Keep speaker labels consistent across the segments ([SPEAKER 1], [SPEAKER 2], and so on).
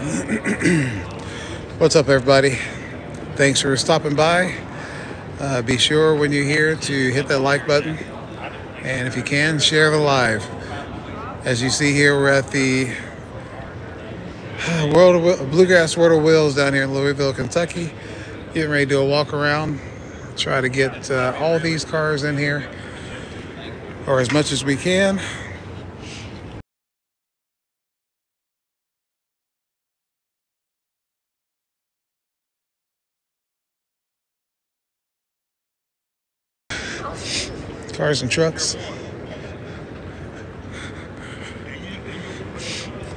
[SPEAKER 1] What's up, everybody? Thanks for stopping by. Uh, be sure when you're here to hit that like button. And if you can, share the live. As you see here, we're at the World of, Bluegrass World of Wheels down here in Louisville, Kentucky. Getting ready to do a walk around. Try to get uh, all these cars in here, or as much as we can. Cars and trucks.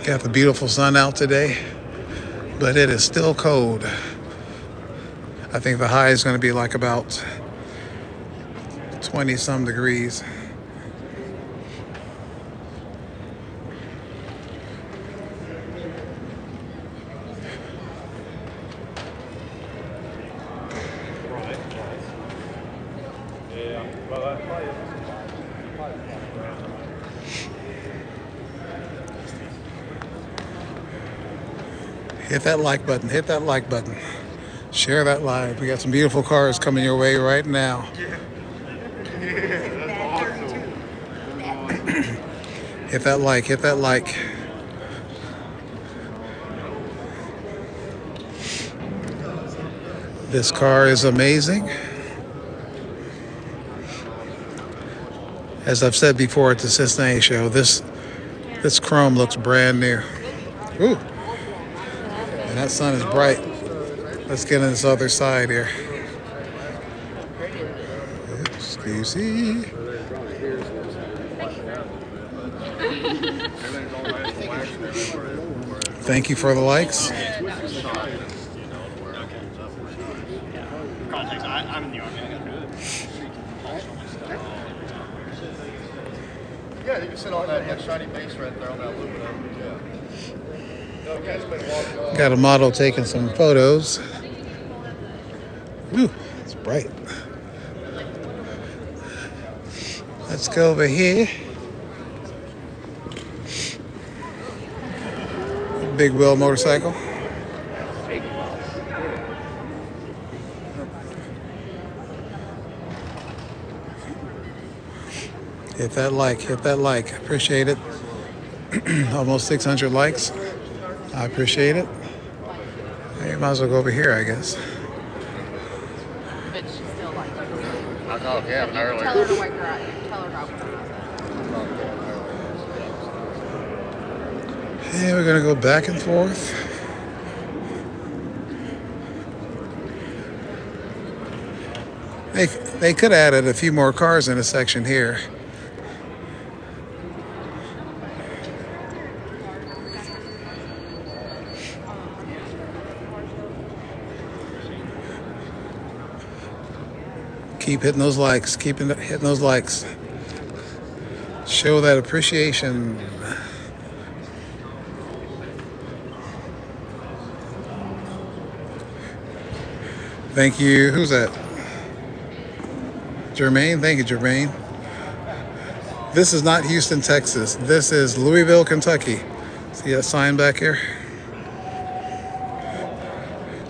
[SPEAKER 1] Got the beautiful sun out today, but it is still cold. I think the high is going to be like about 20 some degrees. Hit that like button. Hit that like button. Share that live. We got some beautiful cars coming your way right now. hit that like. Hit that like. This car is amazing. As I've said before at the Cincinnati show, this this chrome looks brand new. Ooh. That sun is bright. Let's get on this other side here. Excuse me. Thank you for the likes.
[SPEAKER 2] Yeah, you can sit on that shiny base right there on that aluminum. Yeah.
[SPEAKER 1] Got a model taking some photos. Ooh, it's bright. Let's go over here. Big wheel motorcycle. Hit that like, hit that like. Appreciate it. Almost 600 likes. I appreciate it. You might as well go over here, I guess.
[SPEAKER 3] But she's still like.
[SPEAKER 2] I called Kevin
[SPEAKER 3] Tell her to wake her up. Tell her to open her eyes.
[SPEAKER 1] And we're gonna go back and forth. They, they could have added a few more cars in a section here. Keep hitting those likes. Keep hitting those likes. Show that appreciation. Thank you. Who's that? Jermaine. Thank you, Jermaine. This is not Houston, Texas. This is Louisville, Kentucky. See that sign back here?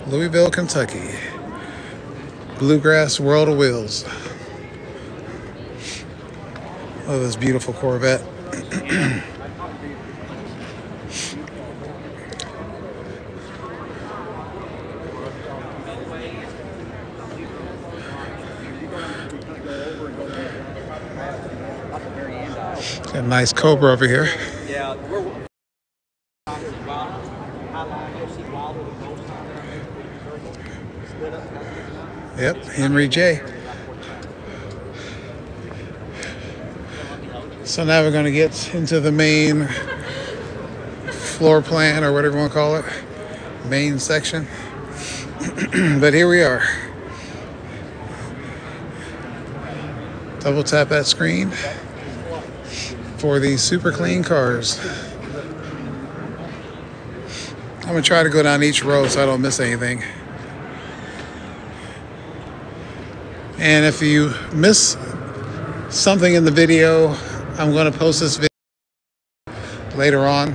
[SPEAKER 1] Louisville, Kentucky. Bluegrass World of Wheels. Oh, this beautiful Corvette. Got a nice Cobra over here.
[SPEAKER 4] Yeah, we're.
[SPEAKER 1] Yep, Henry J. So now we're going to get into the main floor plan or whatever you want to call it, main section. but here we are. Double tap that screen for these super clean cars. I'm going to try to go down each row so I don't miss anything. And if you miss something in the video, I'm going to post this video later on.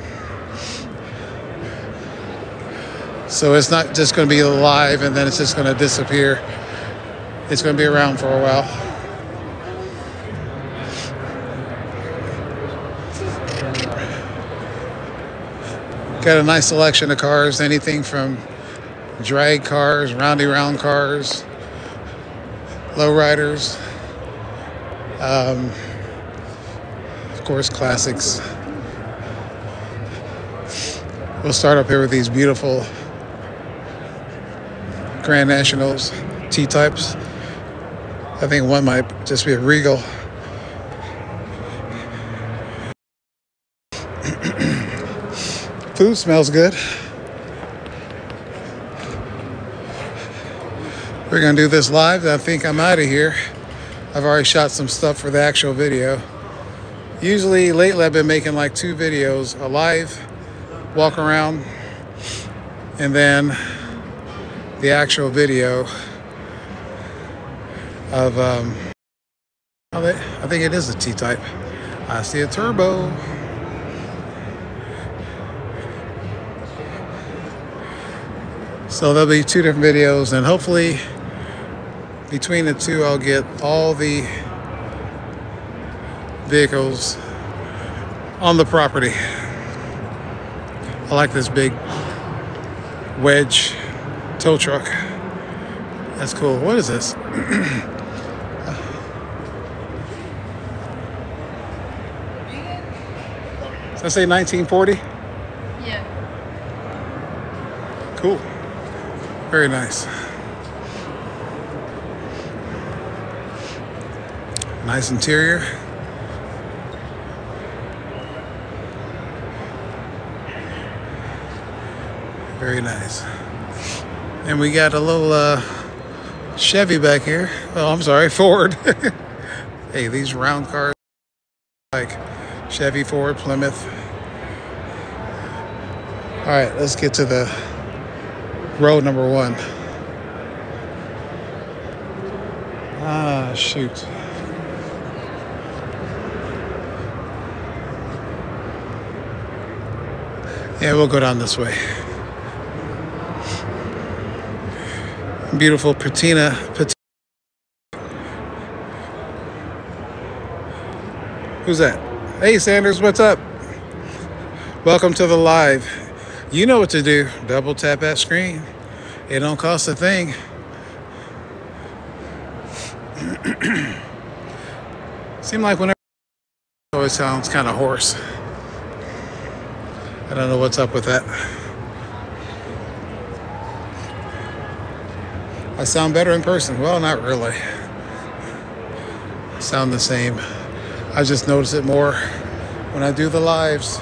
[SPEAKER 1] So it's not just going to be live and then it's just going to disappear. It's going to be around for a while. Got a nice selection of cars, anything from drag cars, roundy round cars, lowriders, um, of course, classics. We'll start up here with these beautiful Grand Nationals T types. I think one might just be a Regal. Food smells good. We're gonna do this live. I think I'm out of here. I've already shot some stuff for the actual video. Usually lately I've been making like two videos, a live walk around and then the actual video of um I think it is a T-type. I see a turbo. So there'll be two different videos and hopefully between the two I'll get all the vehicles on the property. I like this big wedge tow truck. That's cool. What is this? Does that say 1940?
[SPEAKER 3] Yeah.
[SPEAKER 1] Cool. Very nice. Nice interior. Very nice. And we got a little uh, Chevy back here. Oh, I'm sorry, Ford. hey, these round cars like Chevy, Ford, Plymouth. All right, let's get to the road number one. Ah, shoot. Yeah, we'll go down this way. Beautiful patina. patina. Who's that? Hey, Sanders, what's up? Welcome to the live. You know what to do. Double tap that screen. It don't cost a thing. Seem like whenever oh, always sounds kind of hoarse. I don't know what's up with that. I sound better in person. Well, not really. I sound the same. I just notice it more when I do the lives.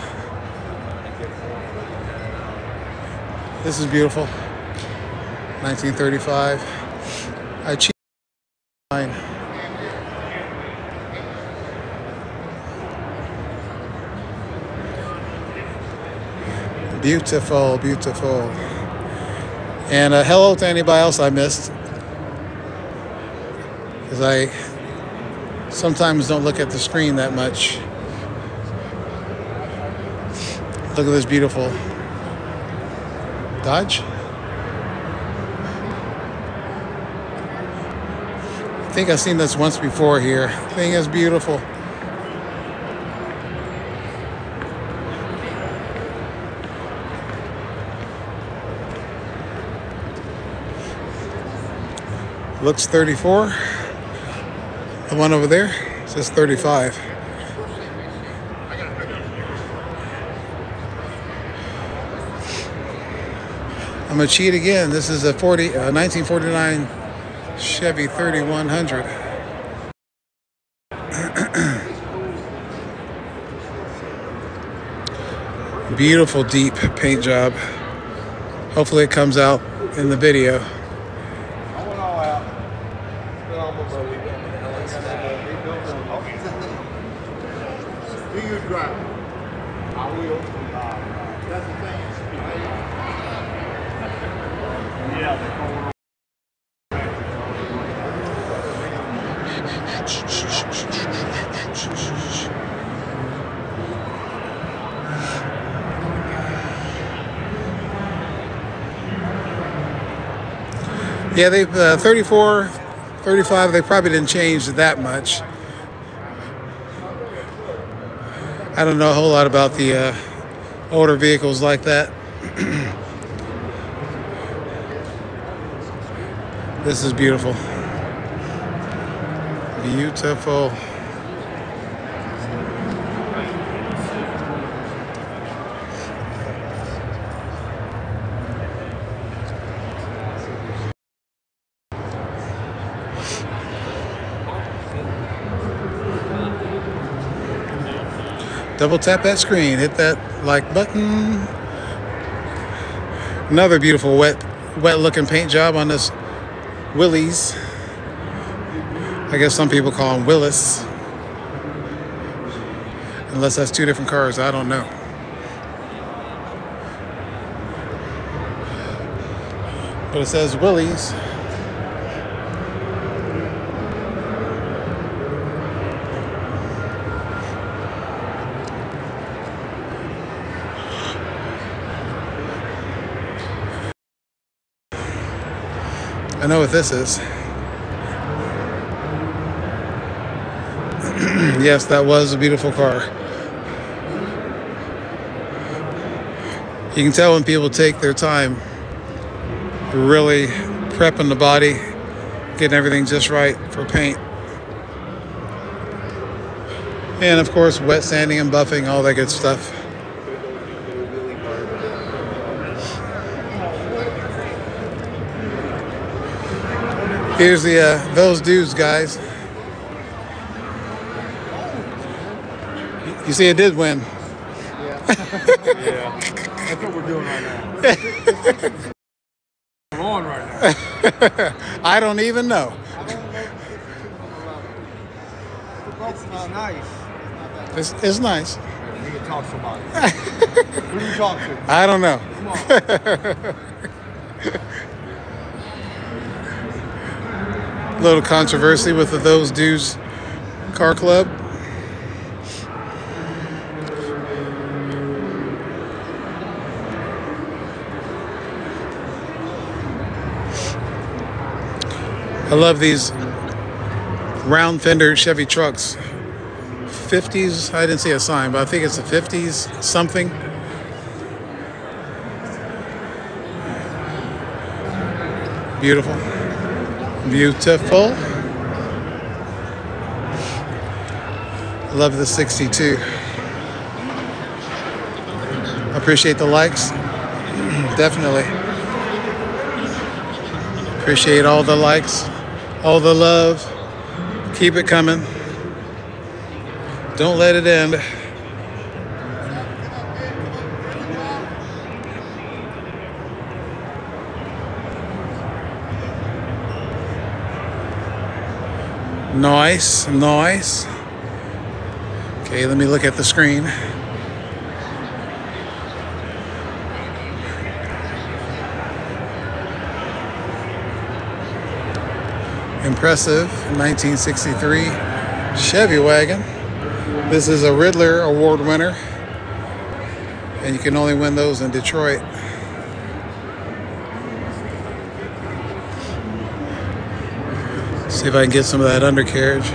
[SPEAKER 1] This is beautiful. 1935. I cheat. Mine. Beautiful, beautiful. And uh, hello to anybody else I missed. Because I sometimes don't look at the screen that much. Look at this beautiful Dodge. I think I've seen this once before here. Thing is beautiful. Looks 34. The one over there says 35. I'm gonna cheat again. This is a 40, uh, 1949 Chevy 3100. Beautiful deep paint job. Hopefully it comes out in the video.
[SPEAKER 2] Yeah,
[SPEAKER 1] they uh, 34, 35. They probably didn't change that much. I don't know a whole lot about the uh, older vehicles like that. this is beautiful. Beautiful. Double tap that screen, hit that like button. Another beautiful wet, wet looking paint job on this Willys. I guess some people call them Willis. Unless that's two different cars, I don't know. But it says Willys. I know what this is. yes, that was a beautiful car. You can tell when people take their time really prepping the body, getting everything just right for paint. And of course, wet sanding and buffing, all that good stuff. Here's the uh, those dudes, guys. You see, it did win.
[SPEAKER 2] Yeah, that's what we're doing right now. we're on right now.
[SPEAKER 1] I don't even know.
[SPEAKER 2] It's nice.
[SPEAKER 1] It's, it's nice.
[SPEAKER 2] You can talk to somebody. Who do you talk to?
[SPEAKER 1] I don't know.
[SPEAKER 2] Come on.
[SPEAKER 1] A little controversy with the those dudes car club. I love these round fender Chevy trucks. 50s, I didn't see a sign, but I think it's the 50s something. Beautiful. Beautiful. Love the 62. Appreciate the likes. Definitely. Appreciate all the likes, all the love. Keep it coming. Don't let it end. Nice, nice. Okay, let me look at the screen. Impressive 1963 Chevy wagon. This is a Ridler Award winner, and you can only win those in Detroit. See if I can get some of that undercarriage.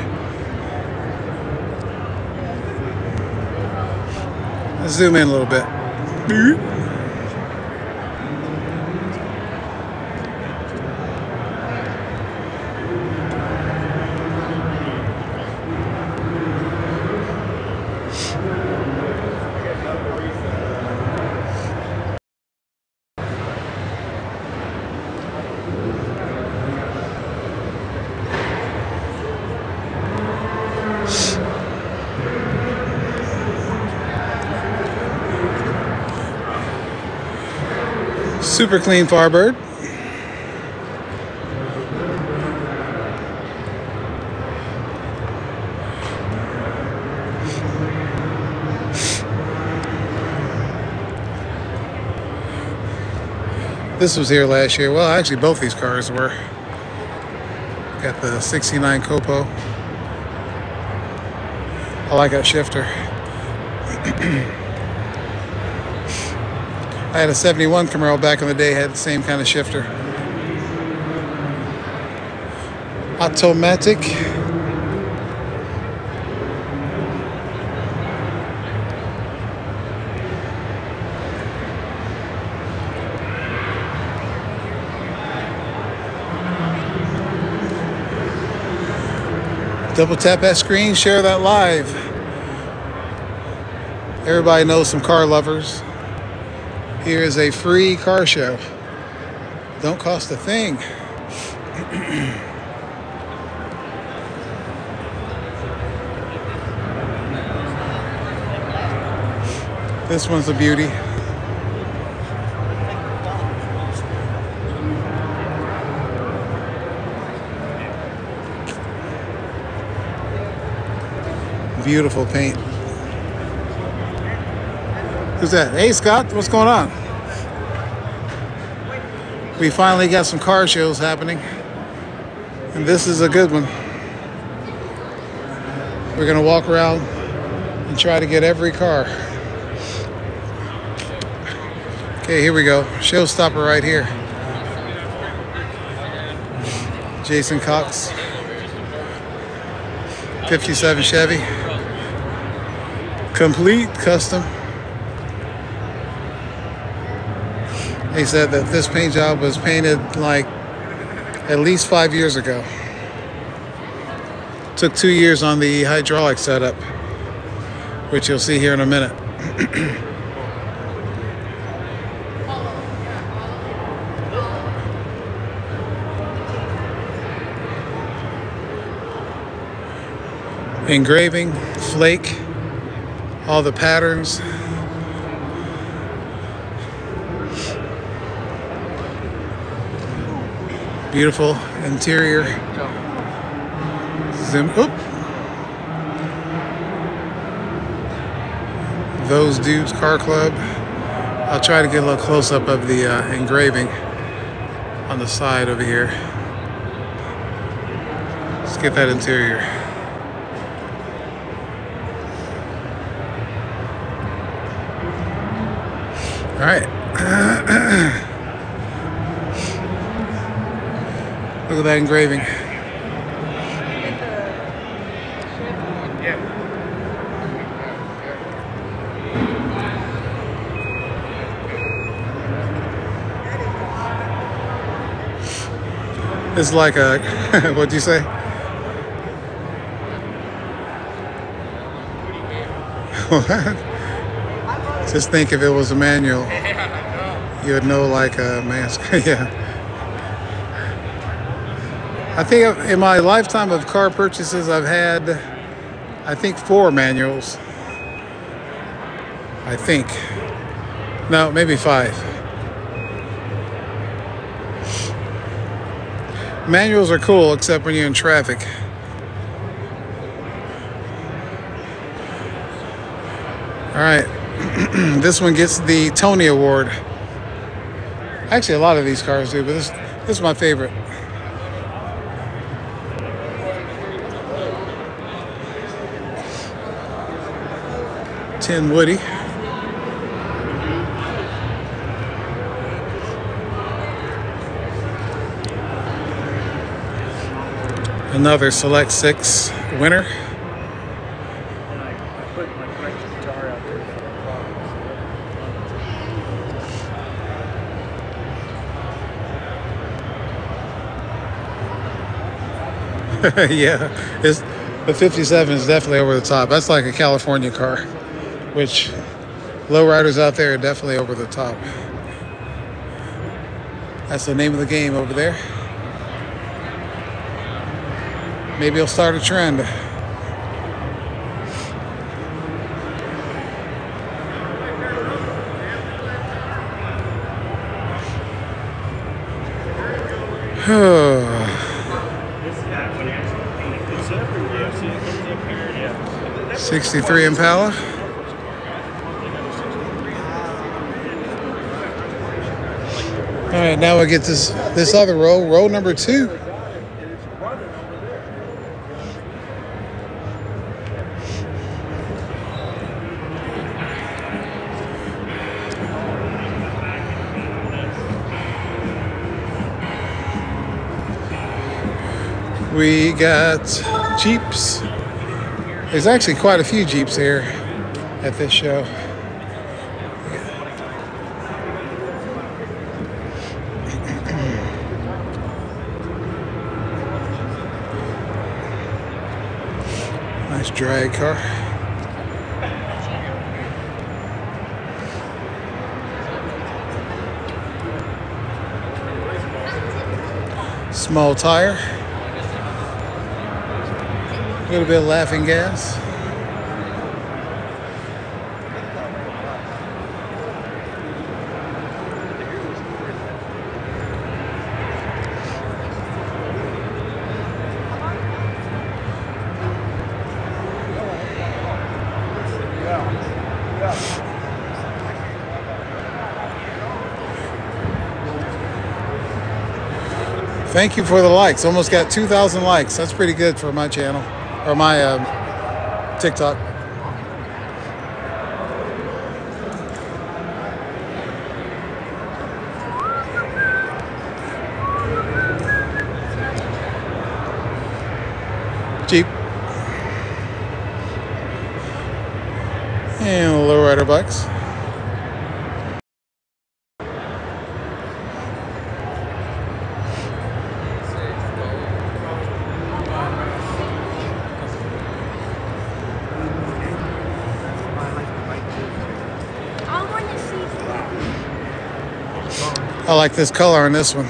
[SPEAKER 1] Let's zoom in a little bit. Super clean Firebird. This was here last year. Well, actually, both these cars were. Got the 69 Copo. I like that shifter. I had a 71 Camaro back in the day, had the same kind of shifter. automatic. Double tap that screen, share that live. Everybody knows some car lovers. Here is a free car show. Don't cost a thing. this one's a beauty. Beautiful paint. Who's that? Hey, Scott, what's going on? We finally got some car shows happening, and this is a good one. We're gonna walk around and try to get every car. Okay, here we go. Showstopper right here. Jason Cox, 57 Chevy, complete custom. He said that this paint job was painted like at least five years ago. Took two years on the hydraulic setup, which you'll see here in a minute. Engraving, flake, all the patterns. Beautiful interior. Zoom. Oop. Those dudes car club. I'll try to get a little close up of the uh, engraving on the side over here. Let's get that interior. All right. That engraving. It's like a, what'd you say? Just think if it was a manual, you would know like a mask. yeah. I think in my lifetime of car purchases, I've had, I think, four manuals. I think. No, maybe five. Manuals are cool, except when you're in traffic. All right. this one gets the Tony Award. Actually, a lot of these cars do, but this, this is my favorite. Tin Woody. Another Select Six winner. yeah, it's, the 57 is definitely over the top. That's like a California car, which lowriders out there are definitely over the top. That's the name of the game over there. Maybe it'll start a trend. Sixty-three Impala. All right, now we get this this other row, row number two. We got Jeeps. There's actually quite a few Jeeps here at this show. Nice drag car. Small tire. A little bit of laughing gas. Thank you for the likes. Almost got 2,000 likes. That's pretty good for my channel or my um, TikTok. Jeep. And lowrider bikes.
[SPEAKER 3] I want to see.
[SPEAKER 1] I like this color on this one.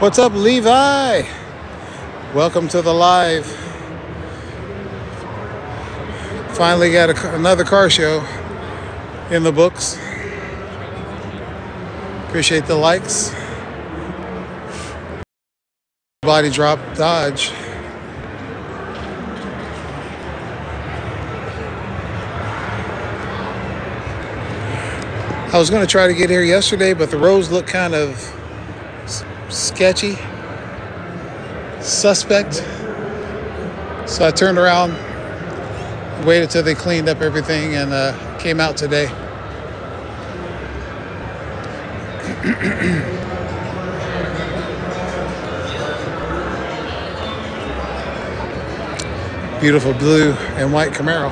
[SPEAKER 1] What's up, Levi? Welcome to the live. Finally got a, another car show in the books. Appreciate the likes. Body drop Dodge. I was going to try to get here yesterday, but the roads look kind of sketchy, suspect. So I turned around, waited till they cleaned up everything, and uh, came out today. Beautiful blue and white Camaro.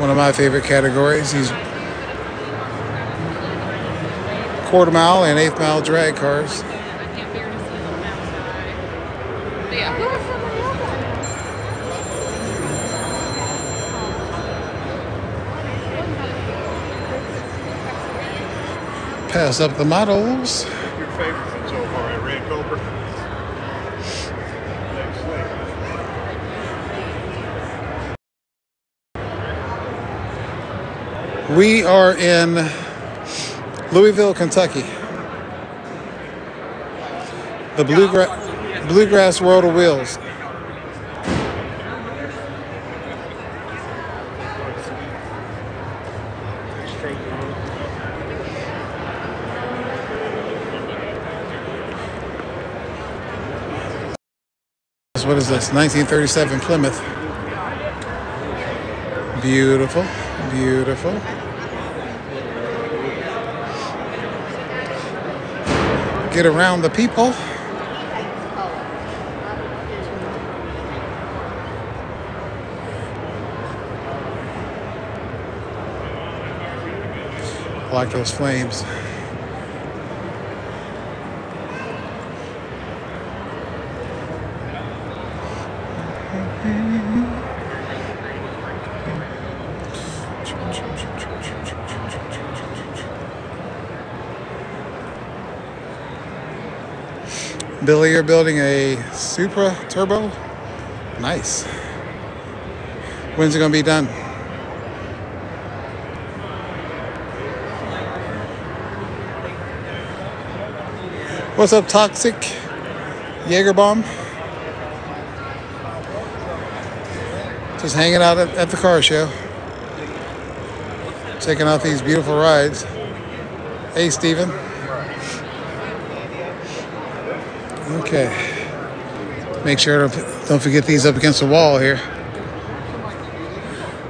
[SPEAKER 1] One of my favorite categories. These quarter mile and eighth mile drag cars.
[SPEAKER 3] I can't bear to see them outside. But yeah.
[SPEAKER 1] Pass up the models.
[SPEAKER 2] Your favorite so far, that Red Cobra?
[SPEAKER 1] We are in Louisville, Kentucky. The Bluegra- Bluegrass World of Wheels. What is this? 1937 Plymouth. Beautiful, beautiful. Get around the people. I Like those flames. Billy, you're building a Supra Turbo? Nice. When's it going to be done? What's up, Toxic Jaeger Bomb? Just hanging out at, at the car show, checking out these beautiful rides. Hey, Steven. Okay. Make sure to don't forget these up against the wall here,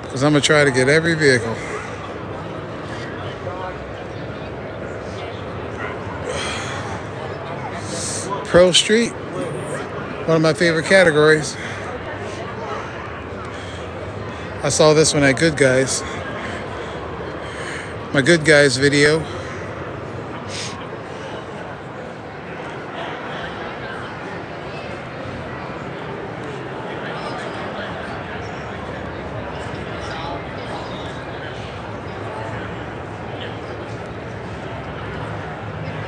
[SPEAKER 1] because I'm gonna try to get every vehicle. Pro Street, one of my favorite categories. I saw this one at Good Guys. My Good Guys video.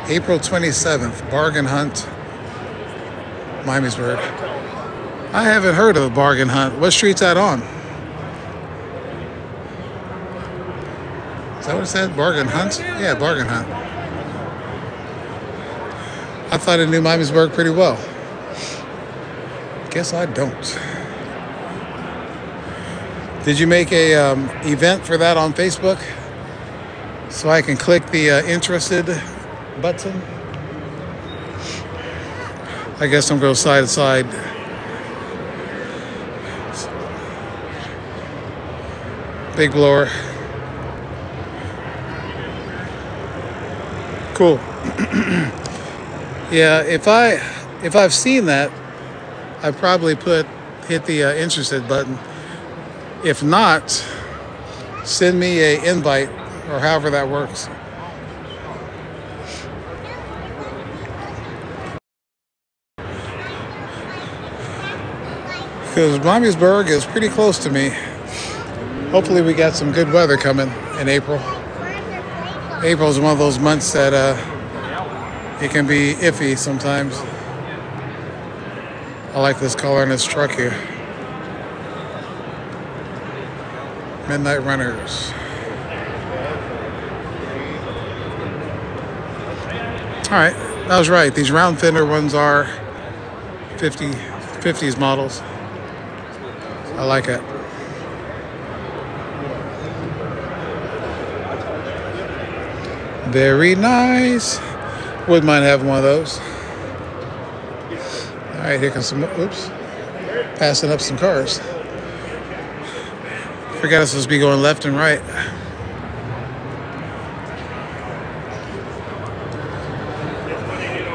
[SPEAKER 1] April 27th, Bargain Hunt, Miamisburg. I haven't heard of a bargain hunt. What street's that on? Is that what it said? Bargain Hunt? Yeah, Bargain Hunt. I thought I knew Miamisburg pretty well. Guess I don't. Did you make a um, event for that on Facebook? So I can click the uh, interested button? I guess I'm going to side to side. Big blower. Cool. yeah, if I if I've seen that, I probably put hit the uh, interested button. If not, send me a invite or however that works. Because Miamisburg is pretty close to me. Hopefully, we got some good weather coming in April. April is one of those months that uh, it can be iffy sometimes. I like this color in this truck here. Midnight Runners. All right, I was right. These round fender ones are 50, 50s models. I like it. Very nice. Wouldn't mind having one of those. All right, here comes some, oops, passing up some cars. Forgot it's supposed to be going left and right.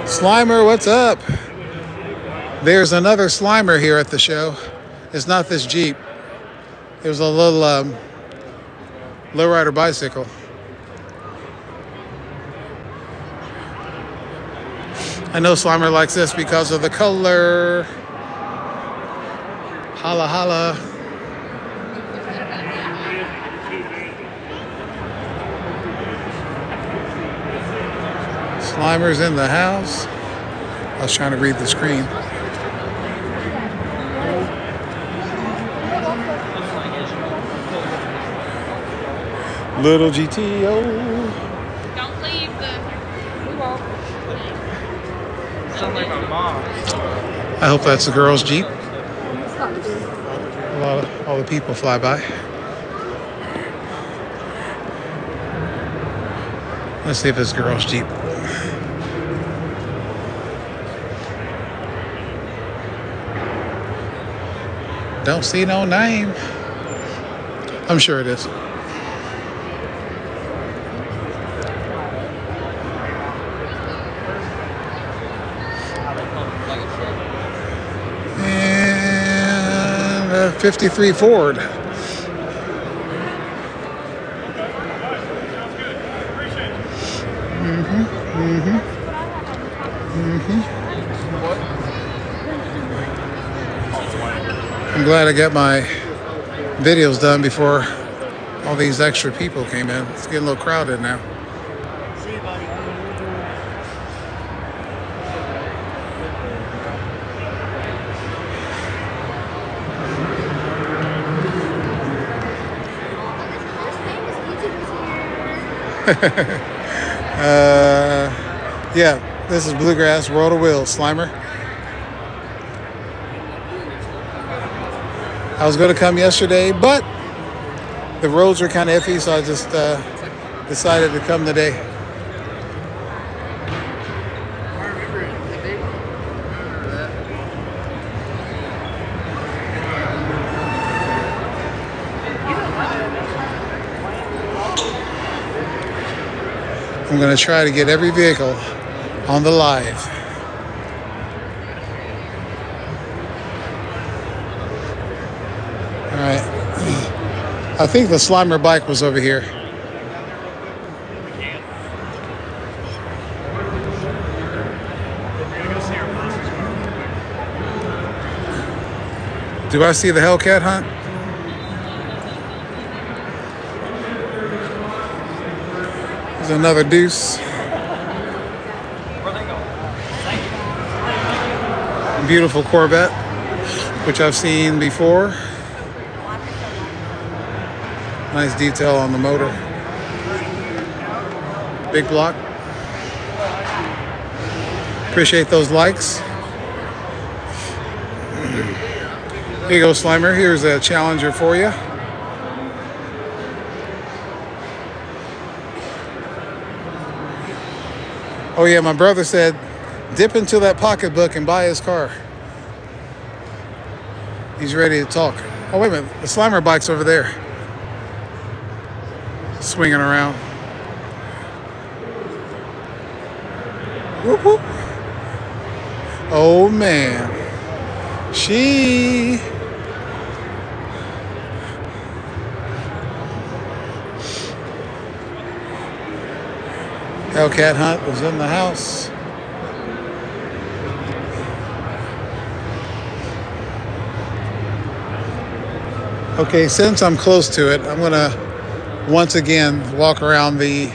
[SPEAKER 1] Slimer, what's up? There's another Slimer here at the show. It's not this Jeep. It was a little um, lowrider bicycle. I know Slimer likes this because of the color. Holla holla. Slimer's in the house. I was trying to read the screen. Little GTO.
[SPEAKER 3] Don't leave the. We won't.
[SPEAKER 2] Sound like my mom.
[SPEAKER 1] I hope that's the girl's Jeep. A lot of all the people fly by. Let's see if it's girl's Jeep. Don't see no name. I'm sure it is. And a 53 Ford. Mm-hmm. Mm-hmm. Mm-hmm. I'm glad I got my videos done before all these extra people came in. It's getting a little crowded now. Uh, yeah, This is Bluegrass World of Wheels, Slimer. I was going to come yesterday, but the roads were kind of iffy, so I just uh, decided to come today.
[SPEAKER 2] I remember it. They remember that.
[SPEAKER 1] I'm going to try to get every vehicle on the live. All right. I think the Slimer bike was over here. Do I see the Hellcat hunt? Another deuce. Beautiful Corvette, which I've seen before. Nice detail on the motor. Big block. Appreciate those likes. Here you go, Slimer. Here's a challenger for you. Oh yeah, my brother said, dip into that pocketbook and buy his car. He's ready to talk. Oh wait a minute, the Slimer bike's over there, swinging around. Whoop. Oh man, she. Hellcat Hunt was in the house. Okay, since I'm close to it, I'm gonna once again walk around the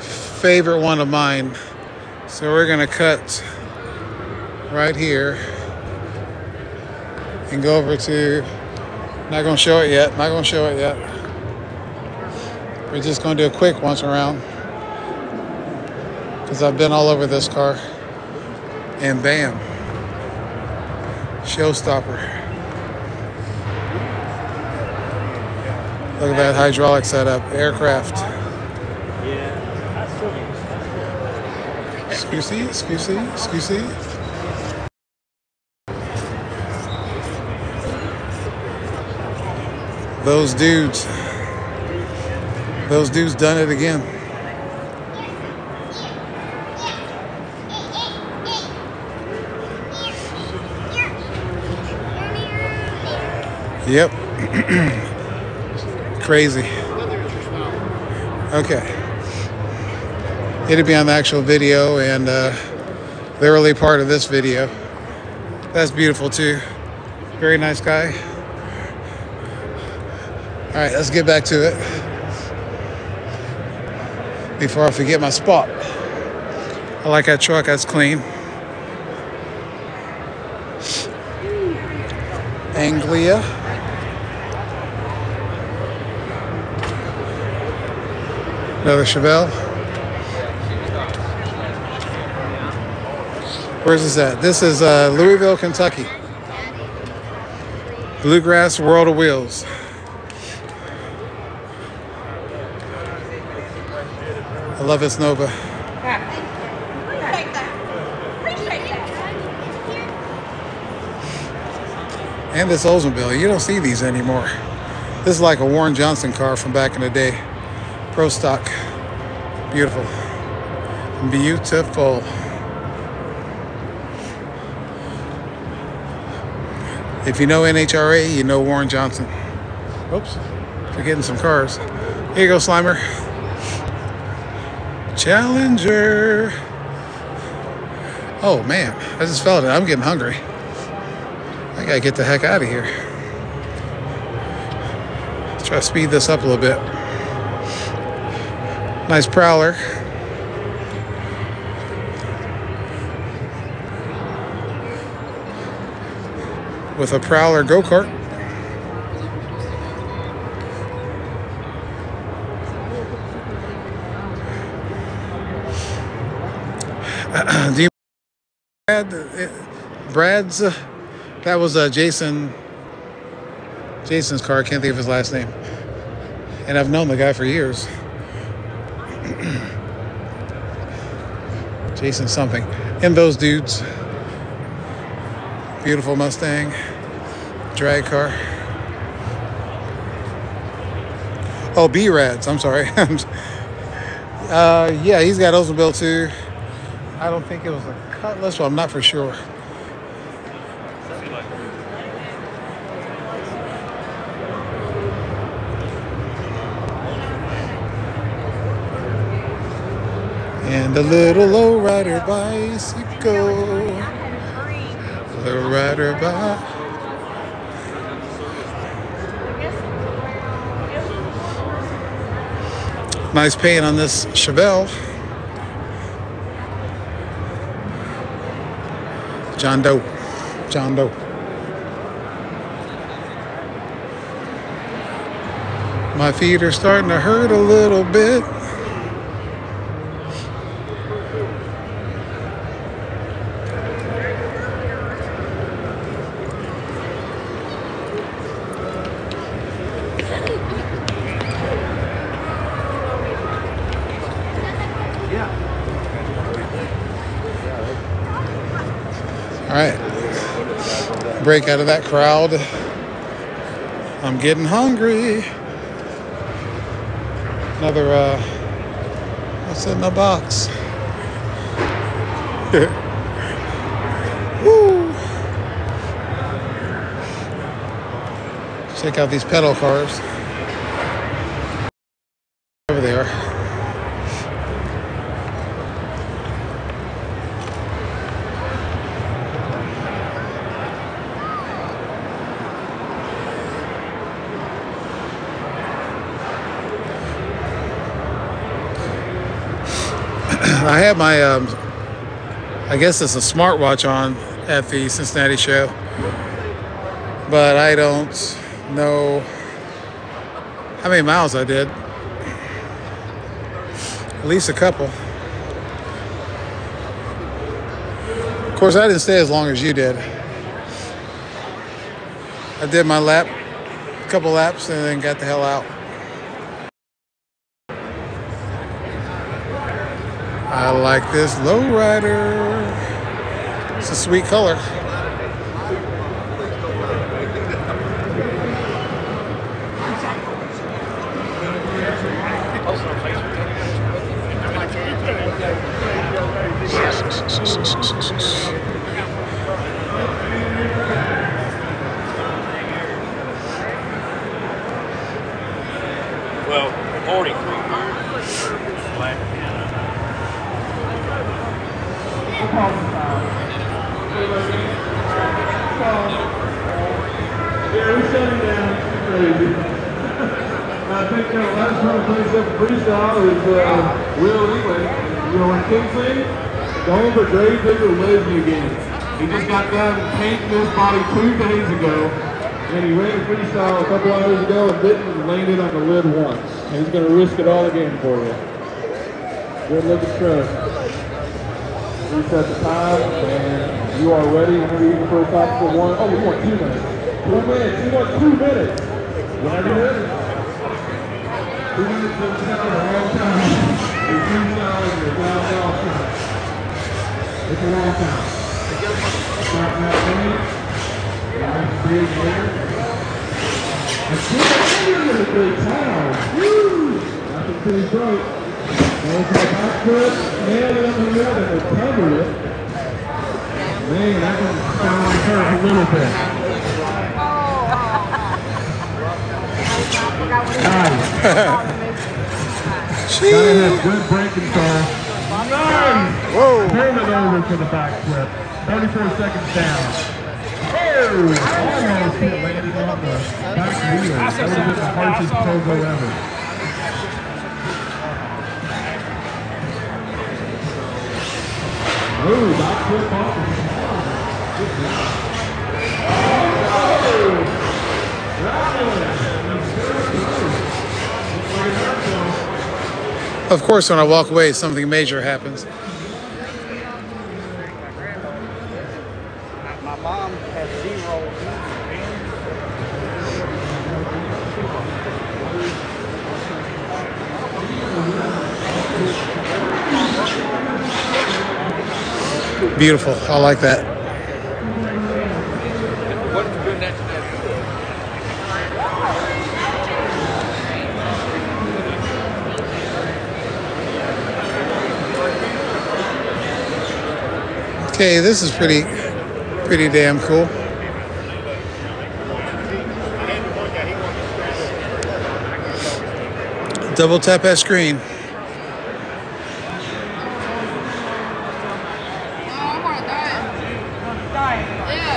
[SPEAKER 1] favorite one of mine. So we're gonna cut right here and go over to, not gonna show it yet, not gonna show it yet. We're just gonna do a quick once around because I've been all over this car. And bam, showstopper. Look at that hydraulic setup, aircraft. Me, excuse me. Those dudes, those dudes done it again. Yep. Crazy. Okay. It'll be on the actual video and uh, the early part of this video. That's beautiful too. Very nice guy. All right, let's get back to it before I forget my spot. I like that truck, that's clean. Anglia. Another Chevelle. Where's this at? This is uh, Louisville, Kentucky. Bluegrass World of Wheels. I love this Nova. And this Oldsmobile. You don't see these anymore. This is like a Warren Johnson car from back in the day. Pro stock. Beautiful. Beautiful. If you know NHRA, you know Warren Johnson. Oops, forgetting some cars. Here you go, Slimer. Challenger. Oh man, I just felt it. I'm getting hungry. I gotta get the heck out of here. Let's try to speed this up a little bit. Nice prowler. With a prowler go kart. Do you Brad? uh, Brad's. Uh, that was uh, Jason. Jason's car. I can't think of his last name. And I've known the guy for years. Jason something. And those dudes. Beautiful Mustang. Drag car. Oh, B Rads. I'm sorry. uh, yeah, he's got Oldsmobile too. I don't think it was a Cutlass, but I'm not for sure. A little lowrider bicycle. Lowrider bike. Nice paint on this Chevelle. John Doe. John Doe. My feet are starting to hurt a little bit. All right. Break out of that crowd. I'm getting hungry. Another, uh, what's in the box? Woo. Check out these pedal cars. Over there. I had my, um, I guess it's a smartwatch on at the Cincinnati show, but I don't know how many miles I did. At least a couple. Of course, I didn't stay as long as you did. I did my lap, a couple laps, and then got the hell out. I like this lowrider. It's a sweet color.
[SPEAKER 4] Well, reporting.
[SPEAKER 5] Yeah, we shut him down. It's crazy. I think uh, last time I freestyle is uh, Will Leland. You know, when Kingsley, going for Grave Digger lives again. He just got done painting his body two days ago, and he ran a freestyle a couple hours ago and didn't land it on the lid once. And he's going to risk it all again for you. Good looking stroke. Reset the time, and you are ready whenever you can first stop for one. Oh, you want two minutes. Two minutes. You want two minutes. Whenever you're ready. Two minutes of time, a long time. Your freestyle and your down down time. It's a long time. Start that way. Nice big there. And two minutes a great time. Woo! Nothing to his throat. There's my foot, nailed it on the lid and recovered it. Man, that one sounded hurt a little bit. Nice. Gotta have good brake control. Nice!
[SPEAKER 1] Whoa.
[SPEAKER 5] Turn it over for the back flip. 34 seconds down. Oh! Almost hit landing on the back wheel. That would have been the harshest pogo ever. Ooh, back flip off.
[SPEAKER 1] Of course, when I walk away, something major happens. My mom zero. Beautiful. I like that. Okay, this is pretty, pretty damn cool. Double tap that screen.
[SPEAKER 3] Oh, I want to die. Yeah.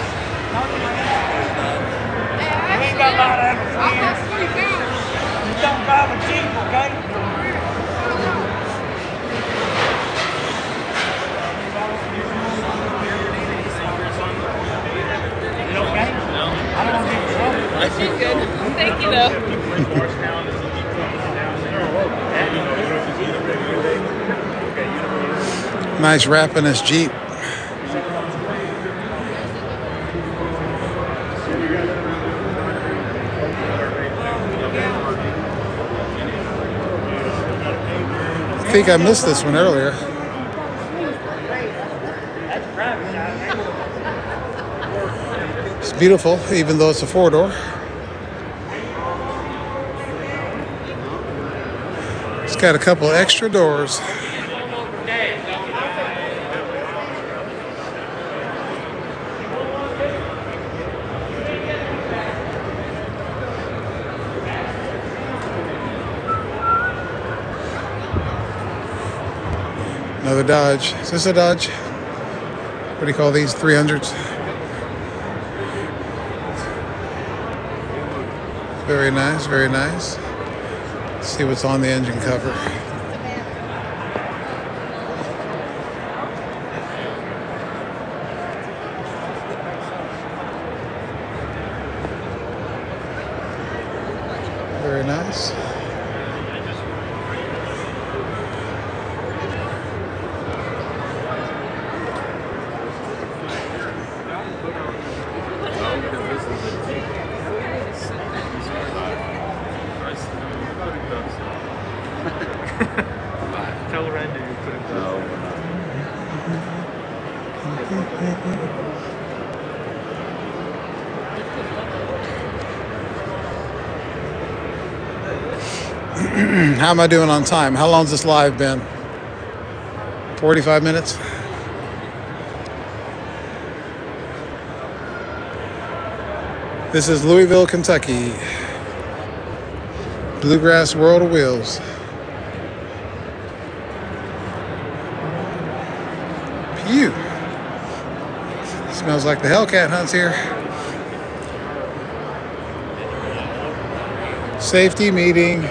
[SPEAKER 3] Yeah,
[SPEAKER 4] ain't got a lot of
[SPEAKER 3] actually, I lost three pounds.
[SPEAKER 4] You don't drive a Jeep, okay? You okay? I don't want to get in trouble.
[SPEAKER 3] I feel good. Thank you, though.
[SPEAKER 1] Nice wrap in this Jeep. I think I missed this one earlier. It's beautiful, even though it's a four door. It's got a couple extra doors. Another Dodge. Is this a Dodge? What do you call these? 300s? Very nice, very nice. Let's see what's on the engine cover. Very nice.
[SPEAKER 2] Tell Randy you put it
[SPEAKER 1] How am I doing on time? How long's this live been? 45 minutes? This is Louisville, Kentucky. Bluegrass World of Wheels. Pew. Smells like the Hellcat hunts here. Safety meeting.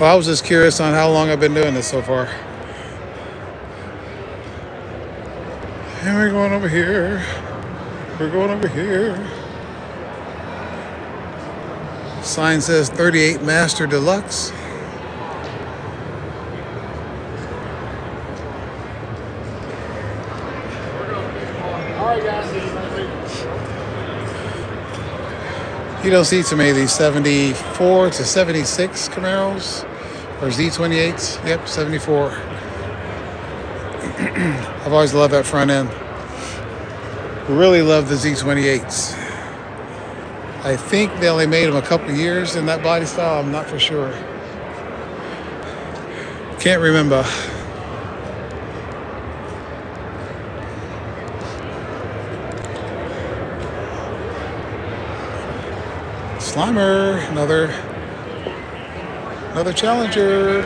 [SPEAKER 1] Well, I was just curious on how long I've been doing this so far. And we're going over here. We're going over here. Sign says 38 Master Deluxe. You don't see too many of these 74 to 76 Camaros or Z28s. Yep, 74. I've always loved that front end. Really love the Z28s. I think they only made them a couple years in that body style. I'm not for sure. Can't remember. Slimer, another another challenger.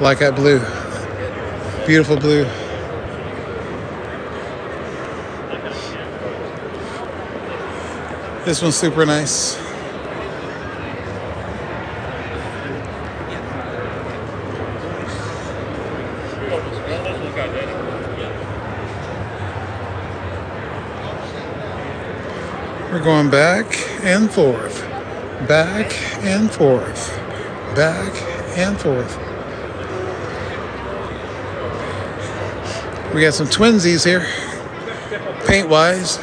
[SPEAKER 1] Like that blue. Beautiful blue. This one's super nice. We're going back and forth, back and forth, back and forth. We got some twinsies here, paint wise.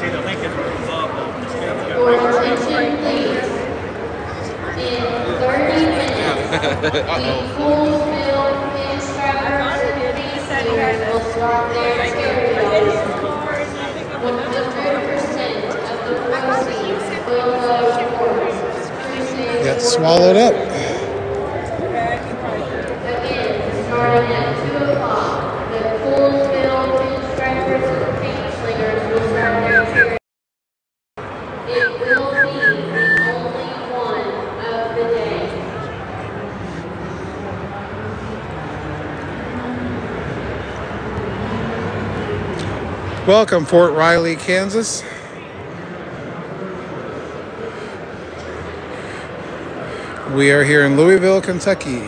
[SPEAKER 4] See the Lincoln above the
[SPEAKER 6] Your attention, please. In 30 minutes, the Poolsville Instructors Committee seniors will start their charity. 100% of the proceeds will go towards Tuesday.
[SPEAKER 1] Got swallowed up.
[SPEAKER 6] Again, starting at 2 o'clock, the Poolsville Instructors and Paint Slingers will start their charity. It will be the only one of the day.
[SPEAKER 1] Welcome, Fort Riley, Kansas. We are here in Louisville, Kentucky.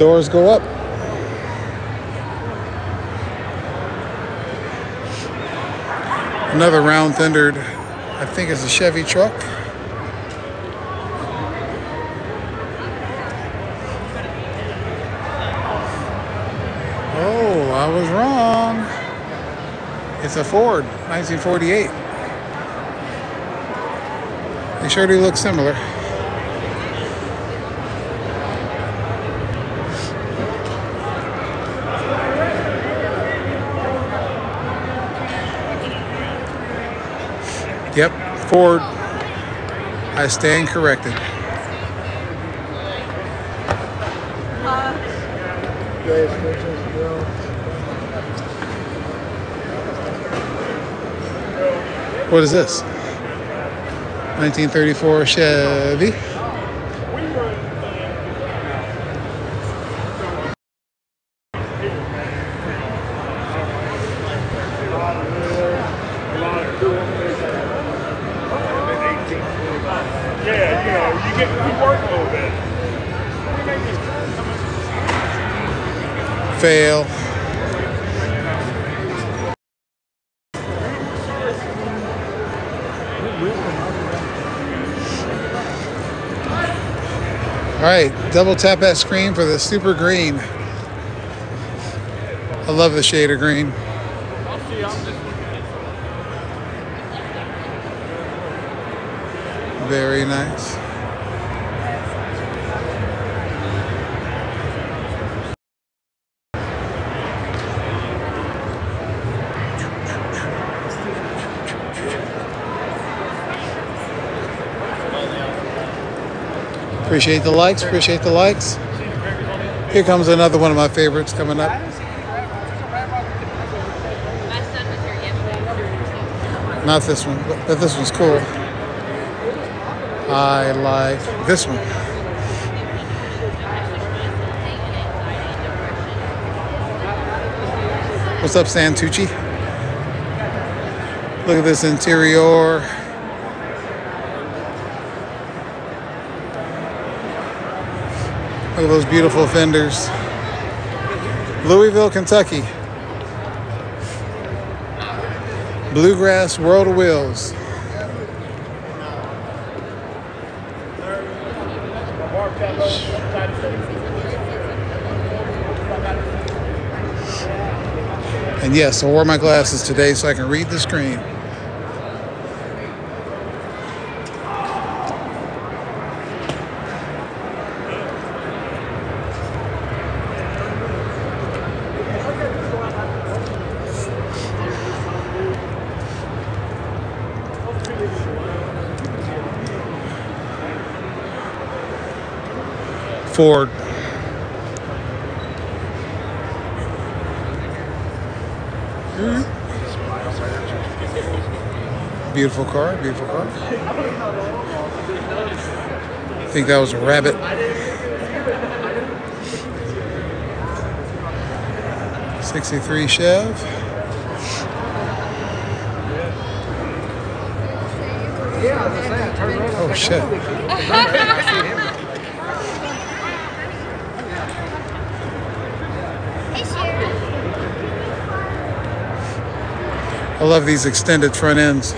[SPEAKER 1] Doors go up. Another round thundered, I think it's a Chevy truck. Oh, I was wrong. It's a Ford, 1948. They sure do look similar. Yep, Ford. I stand corrected. Uh, What is this? 1934 Chevy. Right, double tap that screen for the super green. I love the shade of green. Very nice. Appreciate the likes. Appreciate the likes. Here comes another one of my favorites coming up. Not this one, but this one's cool. I like this one. What's up, Santucci? Look at this interior. Those beautiful fenders. Louisville, Kentucky. Bluegrass World of Wheels. And yes, I wore my glasses today so I can read the screen. Ford. Beautiful car, beautiful car. I think that was a rabbit. Sixty-three Chev. Oh shit! I love these extended front ends.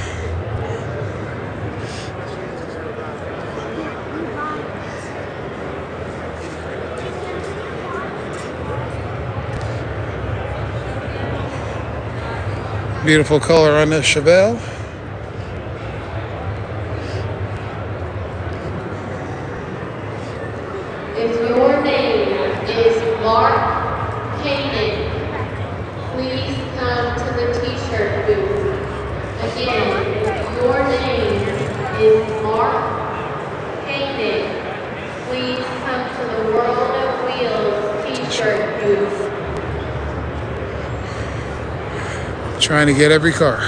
[SPEAKER 1] Beautiful color on this Chevelle.
[SPEAKER 6] If your name is Mark Hayden, please come to the t-shirt booth. Again, if your name is Mark Hayden, please come to the World of Wheels t-shirt booth.
[SPEAKER 1] Trying to get every car.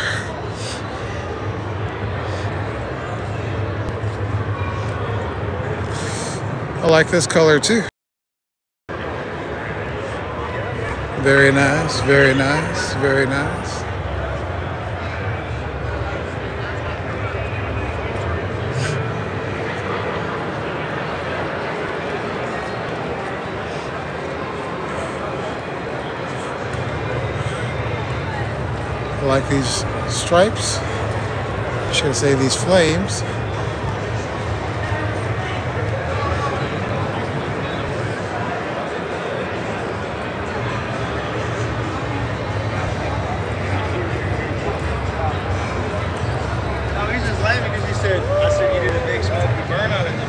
[SPEAKER 1] I like this color too. Very nice, very nice, very nice. Like these stripes. Should say these flames.
[SPEAKER 2] No, he's just laughing because he said, I said you did a big smoky burn on it.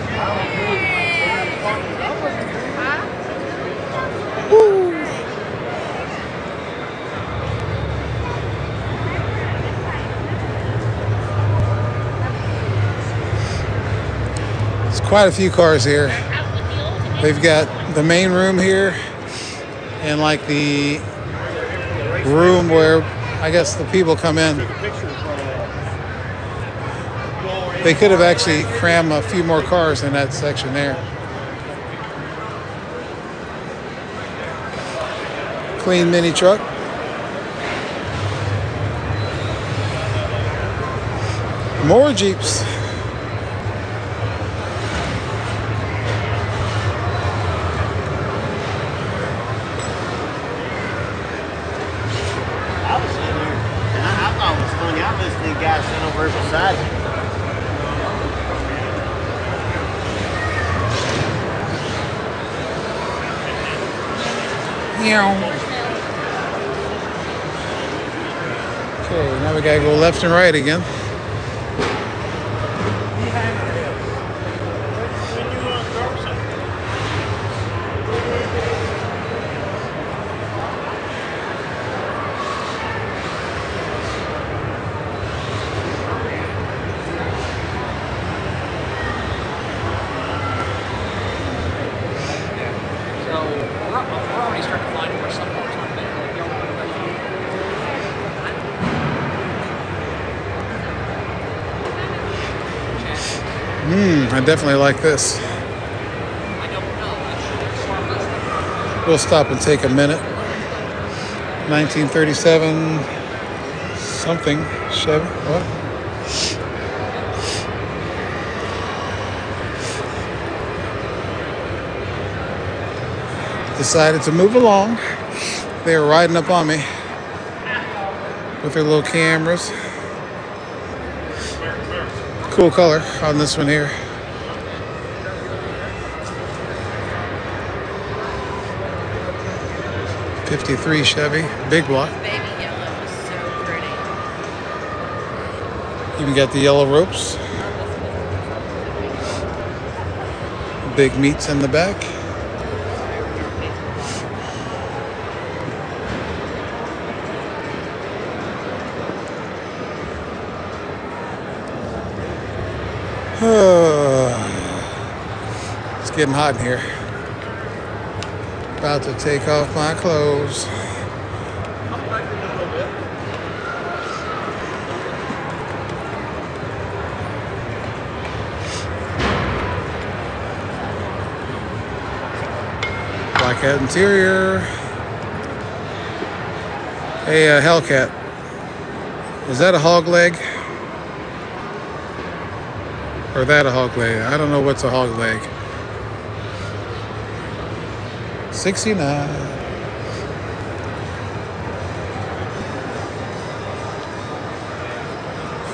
[SPEAKER 1] There's quite a few cars here. They've got the main room here and like the room where I guess the people come in. They could have actually crammed a few more cars in that section there. Clean mini truck. More Jeeps.
[SPEAKER 4] I was sitting there, and I, I thought it was funny. I listened to the guy sitting over here beside me.
[SPEAKER 1] Okay, now we gotta go left and right again.
[SPEAKER 7] We're, we're already starting to find where some folks aren't there. Y'all wanna go back?
[SPEAKER 1] Hmm, I definitely like this.
[SPEAKER 7] I don't know. That's far less
[SPEAKER 1] We'll stop and take a minute. 1937 something Chevy. What? Decided to move along. They were riding up on me with their little cameras. Cool color on this one here. Fifty-three Chevy, big block.
[SPEAKER 3] Baby yellow is so pretty.
[SPEAKER 1] Even got the yellow ropes. Big meats in the back. Getting hot in here. About to take off my clothes. Black hat interior. Hey, uh, Hellcat. Is that a hog leg? Or that a hog leg? I don't know what's a hog leg. 69.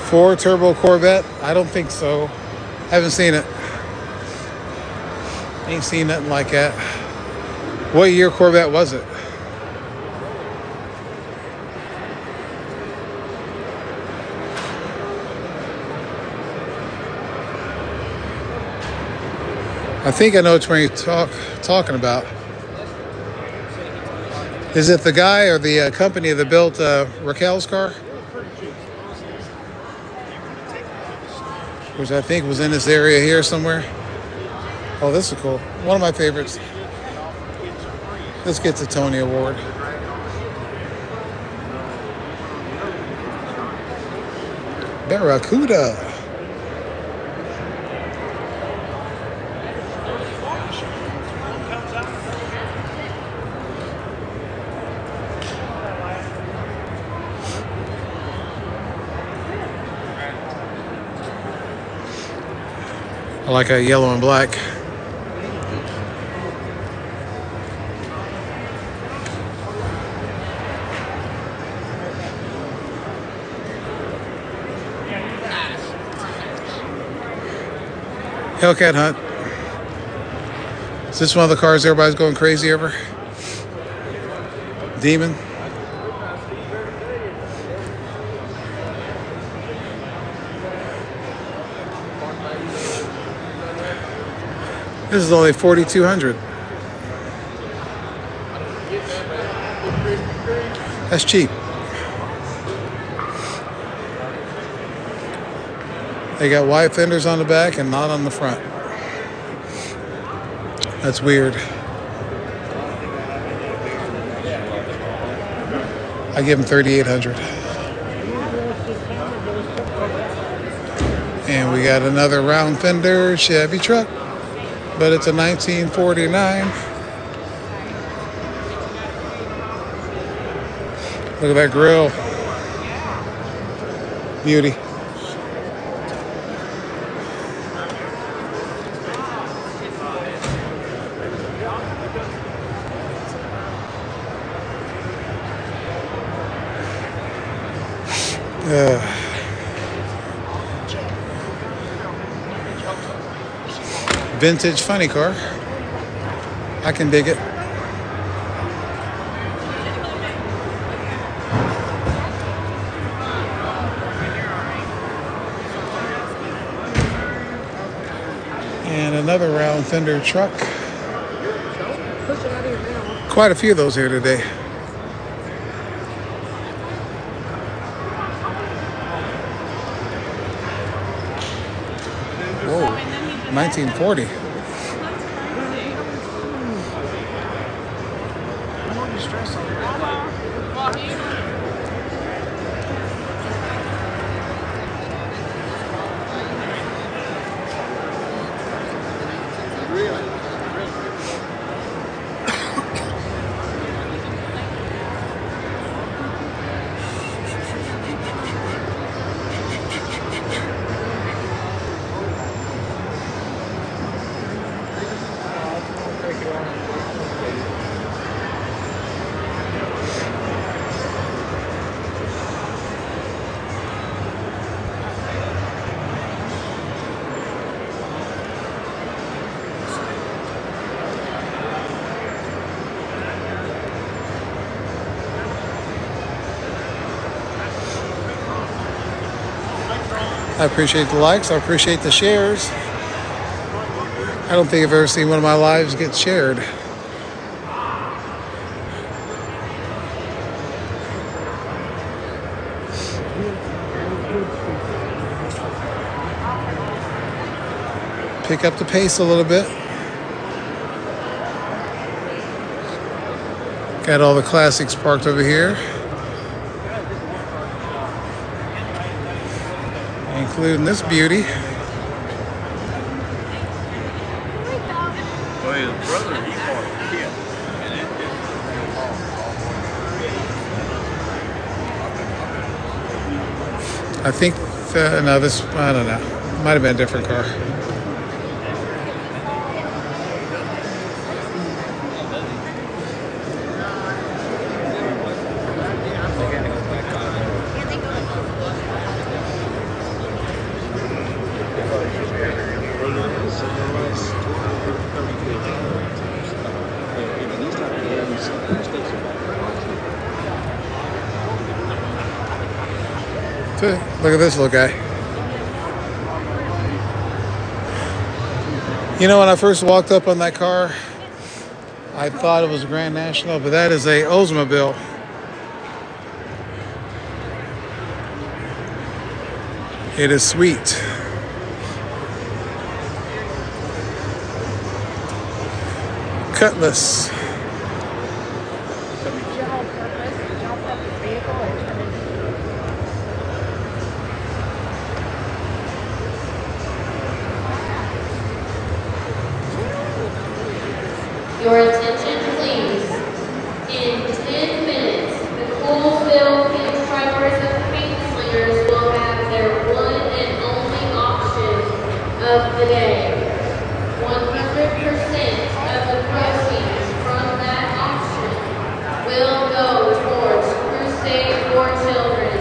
[SPEAKER 1] Four turbo Corvette? I don't think so. Haven't seen it. Ain't seen nothing like that. What year Corvette was it? I think I know which one you're talk, talking about. Is it the guy or the uh, company that built uh, Raquel's car? Which I think was in this area here somewhere. Oh, this is cool. One of my favorites. This gets a Tony Award. Barracuda. I like a yellow and black. Hellcat Hunt. Is this one of the cars everybody's going crazy over? Demon. This is only 4200 That's cheap. They got wide fenders on the back and not on the front. That's weird. I give them 3800 And we got another round fender Chevy truck but it's a 1949. Look at that grill. Beauty. Vintage funny car. I can dig it. And another round fender truck. Quite a few of those here today. Whoa, 1940. I appreciate the likes. I appreciate the shares. I don't think I've ever seen one of my lives get shared. Pick up the pace a little bit. Got all the classics parked over here. Including this beauty.
[SPEAKER 4] Well, his brother, he bought a kit. And it,
[SPEAKER 1] I think, uh, no, this, I don't know. Might have been a different car. Look at this little guy. You know, when I first walked up on that car, I thought it was a Grand National, but that is a Oldsmobile. It is sweet. Cutlass.
[SPEAKER 3] General purpose, general purpose vehicle and turn into
[SPEAKER 6] Your attention, please. In 10 minutes, the Coolsville Pinstripers of Paint Slingers will have their one and only auction of the day. 100% of the proceeds from that auction will go towards Crusade for Children.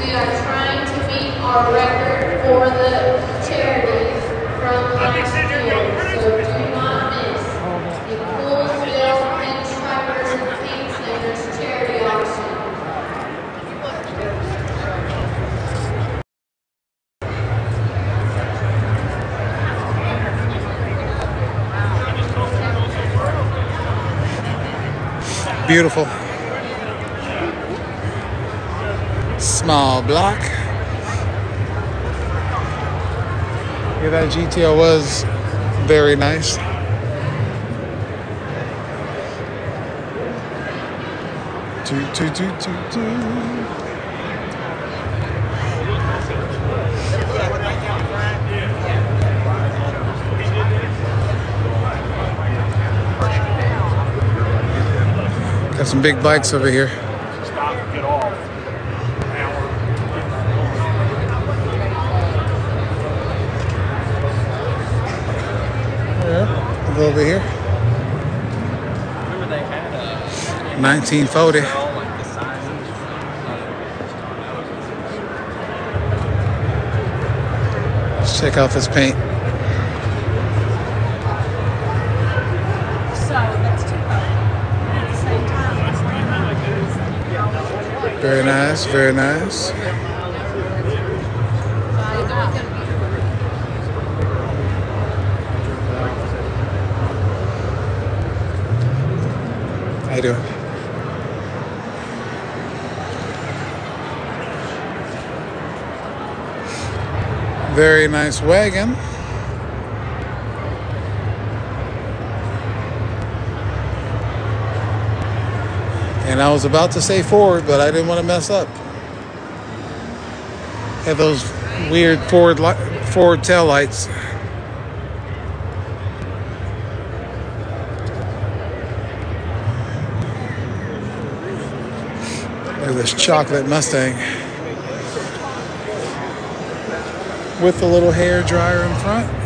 [SPEAKER 6] We are trying to meet our record for the charity from last year, so do not miss the Coolsville Pinstripers and Paint Slingers charity auction.
[SPEAKER 1] Beautiful. Small block. Yeah, that GTO was very nice. Toot, toot, toot, toot, toot. Some big bikes over here.
[SPEAKER 5] Stop get off.
[SPEAKER 1] Yeah. Go over here.
[SPEAKER 7] Remember they had uh,
[SPEAKER 1] 1940.
[SPEAKER 7] all like the sizes.
[SPEAKER 1] Let's check out this paint.
[SPEAKER 3] So that's two at the same time.
[SPEAKER 1] Very nice, very nice. How you doing? Very nice wagon. And I was about to say Ford, but I didn't want to mess up. Had those weird Ford li- Ford tail lights. Look at this chocolate Mustang with the little hair dryer in front.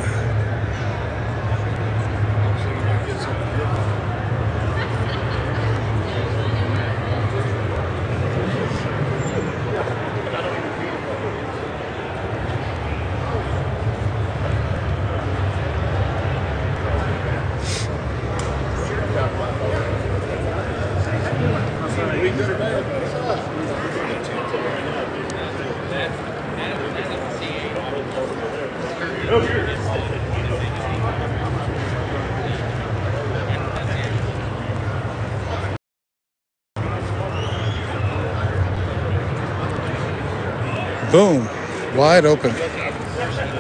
[SPEAKER 1] Wide open.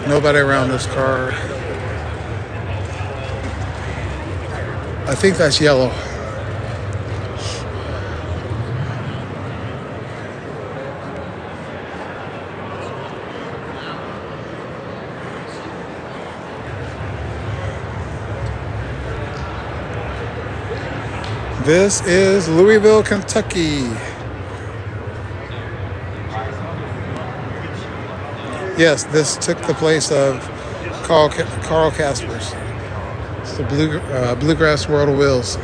[SPEAKER 1] Nobody around this car. I think that's yellow. This is Louisville, Kentucky. Yes, this took the place of Carl, Carl Casper's. It's the Blue, uh, Bluegrass World of Wheels.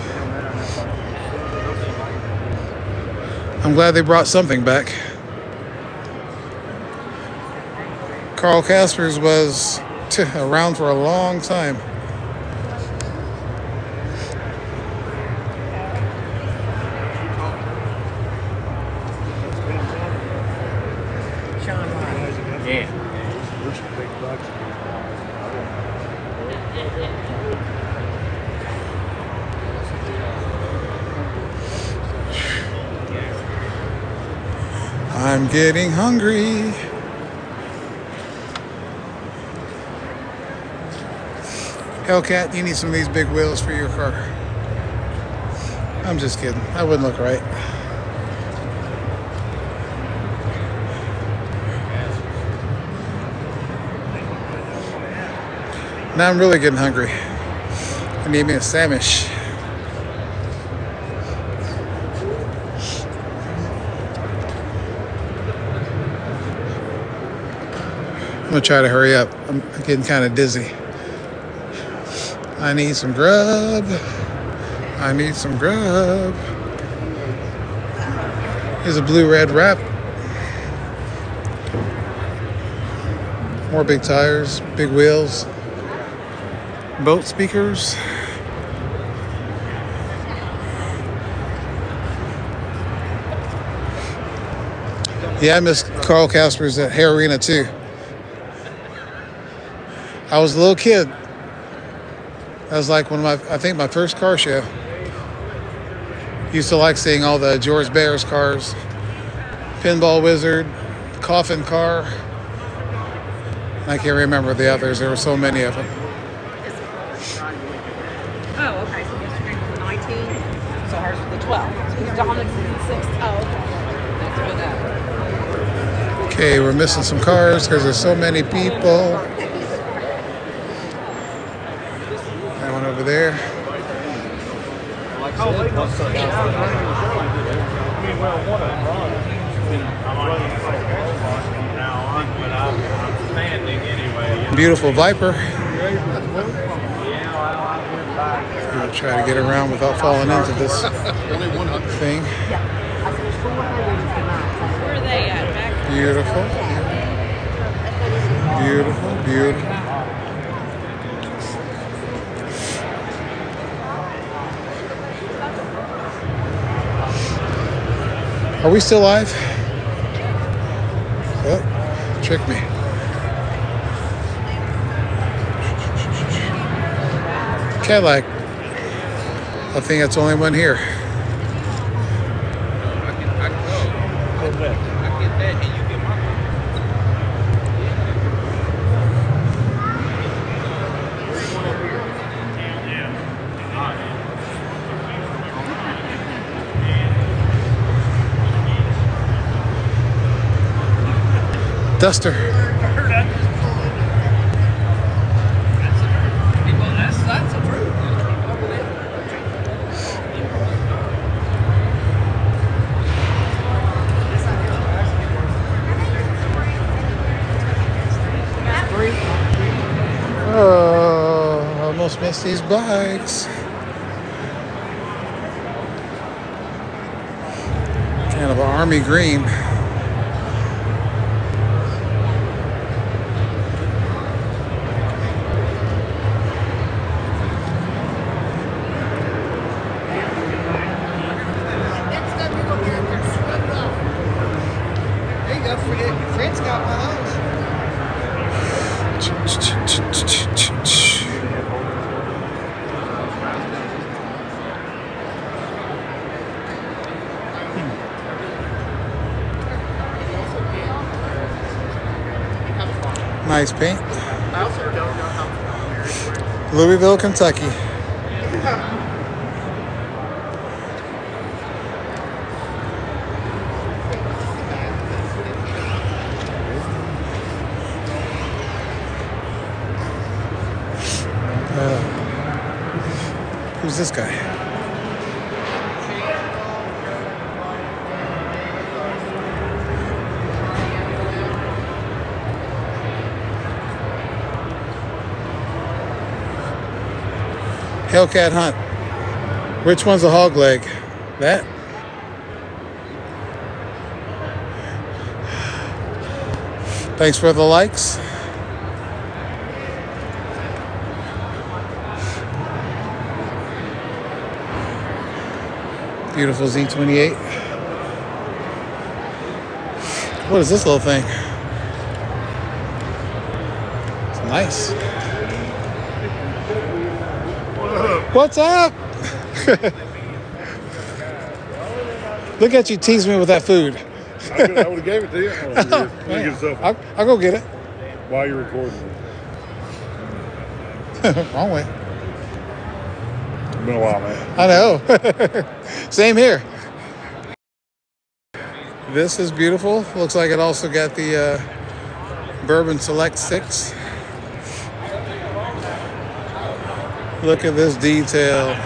[SPEAKER 1] I'm glad they brought something back. Carl Casper's was t- around for a long time. I'm getting hungry. Hellcat, you need some of these big wheels for your car. I'm just kidding. That wouldn't look right. Now I'm really getting hungry. I need me a sandwich. I'm gonna try to hurry up. I'm getting kind of dizzy. I need some grub. I need some grub. Here's a blue red wrap. More big tires, big wheels, boat speakers. Yeah, I miss Carl Casper's at Hara Arena too. I was a little kid. That was like one of my, I think my first car show. Used to like seeing all the George Barris cars, Pinball Wizard, Coffin Car. I can't remember the others. There were so many of them.
[SPEAKER 3] Oh, okay, so yesterday was the 19th, so hers was the 12th. Because Dominic's is the 6th. Oh, okay. Thanks for that.
[SPEAKER 1] Okay, we're missing some cars because there's so many people. That one over there. Beautiful Viper. Gonna try to get around without falling into this thing. Beautiful. Beautiful, beautiful. Are we still live? Oh, trick me. Cadillac. I think that's the only one here. Duster. Missed these bikes. Kind of an army green.
[SPEAKER 2] Hey, don't forget, Fred's got my house.
[SPEAKER 1] Nice paint. Louisville, Kentucky. Hellcat Hunt. Which one's a hog leg? That? Thanks for the likes. Beautiful Z28. What is this little thing? It's nice. What's up? Look at you tease me with that food.
[SPEAKER 5] I, would have gave it to you. Oh, here it is. Let me get a cell phone.
[SPEAKER 1] I'll, I'll go get it.
[SPEAKER 5] While you're recording.
[SPEAKER 1] Wrong way.
[SPEAKER 5] It's been a while, man.
[SPEAKER 1] I know. Same here. This is beautiful. Looks like it also got the uh, Bourbon Select 6. Look at this detail.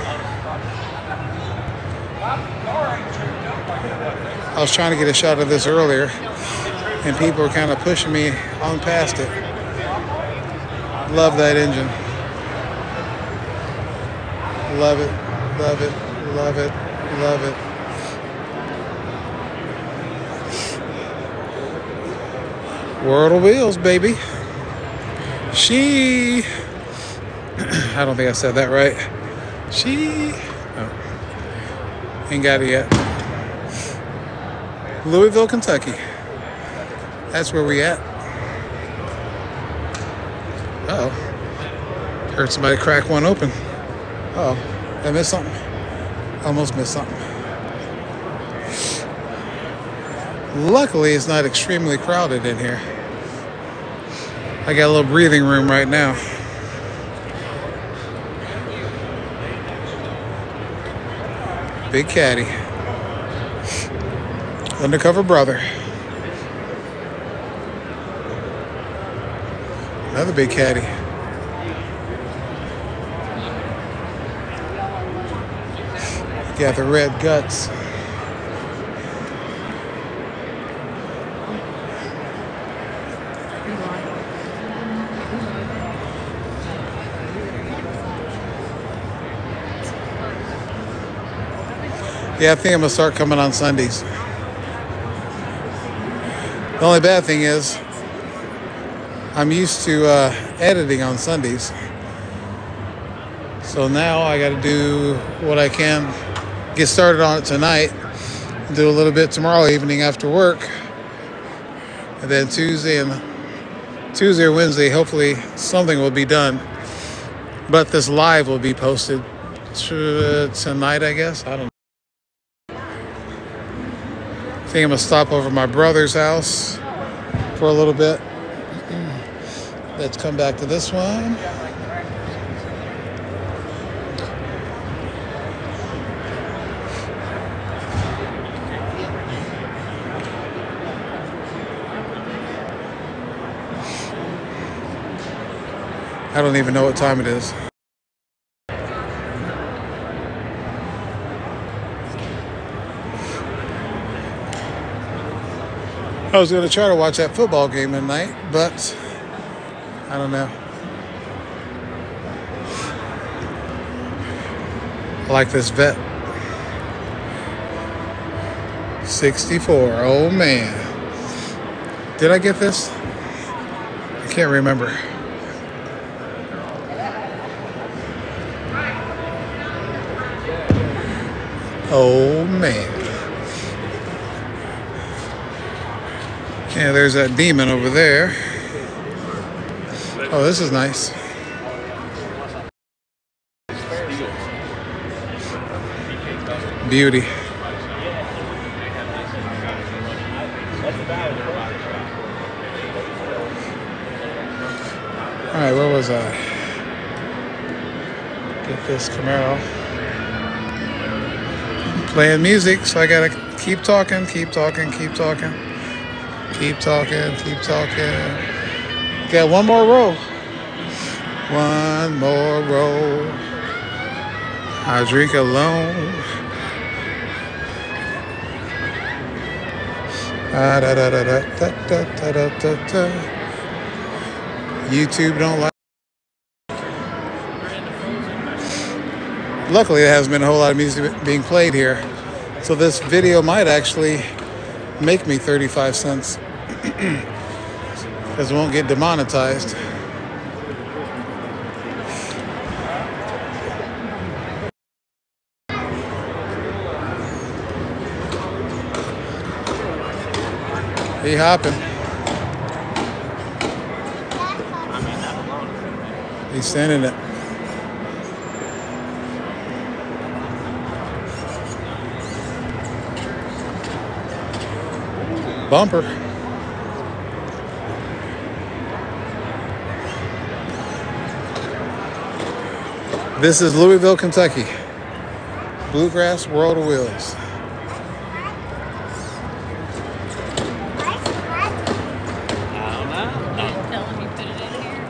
[SPEAKER 1] I was trying to get a shot of this earlier, and people were kind of pushing me on past it. Love that engine. Love it, love it, love it, love it. World of Wheels, baby. She. I don't think I said that right. She. Oh. Ain't got it yet. Louisville, Kentucky. That's where we at. Oh. Heard somebody crack one open. Oh, I missed something? Almost missed something. Luckily, it's not extremely crowded in here. I got a little breathing room right now. Big caddy. Undercover brother. Another big caddy. Got the red guts. Yeah, I think I'm gonna start coming on Sundays. The only bad thing is, I'm used to uh, editing on Sundays. So now I got to do what I can, get started on it tonight, do a little bit tomorrow evening after work, and then Tuesday and Tuesday or Wednesday, hopefully something will be done. But this live will be posted t- tonight, I guess. I don't know. I think I'm gonna stop over my brother's house for a little bit. Let's come back to this one. I don't even know what time it is. I was going to try to watch that football game tonight, but I don't know. I like this vet. 64. Oh man. Did I get this? I can't remember. Oh man. Yeah, there's that demon over there. Oh, this is nice. Beauty. All right, where was I? Get this Camaro. Playing music, so I gotta keep talking, keep talking, keep talking, keep talking, keep talking. Got one more row. One more row. I drink alone. Ah, da, da, da, da, da, da, da, da, da, da. YouTube don't like. Luckily, there hasn't been a whole lot of music being played here, so this video might actually make me 35 cents because it won't get demonetized. He hopping. He's sending it. Bumper. This is Louisville, Kentucky. Bluegrass World of Wheels.
[SPEAKER 3] Tell him you put it in here.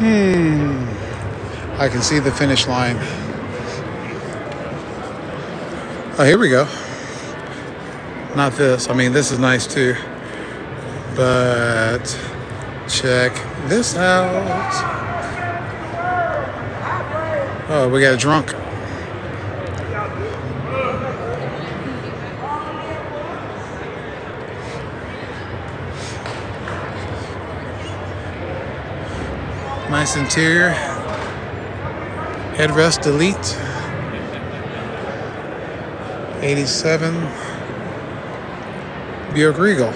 [SPEAKER 1] Hmm. I can see the finish line. Oh, here we go. Not this. I mean, this is nice too. But check this out. Oh, we got a drunk. Nice interior. Headrest delete. 87 Buick Regal.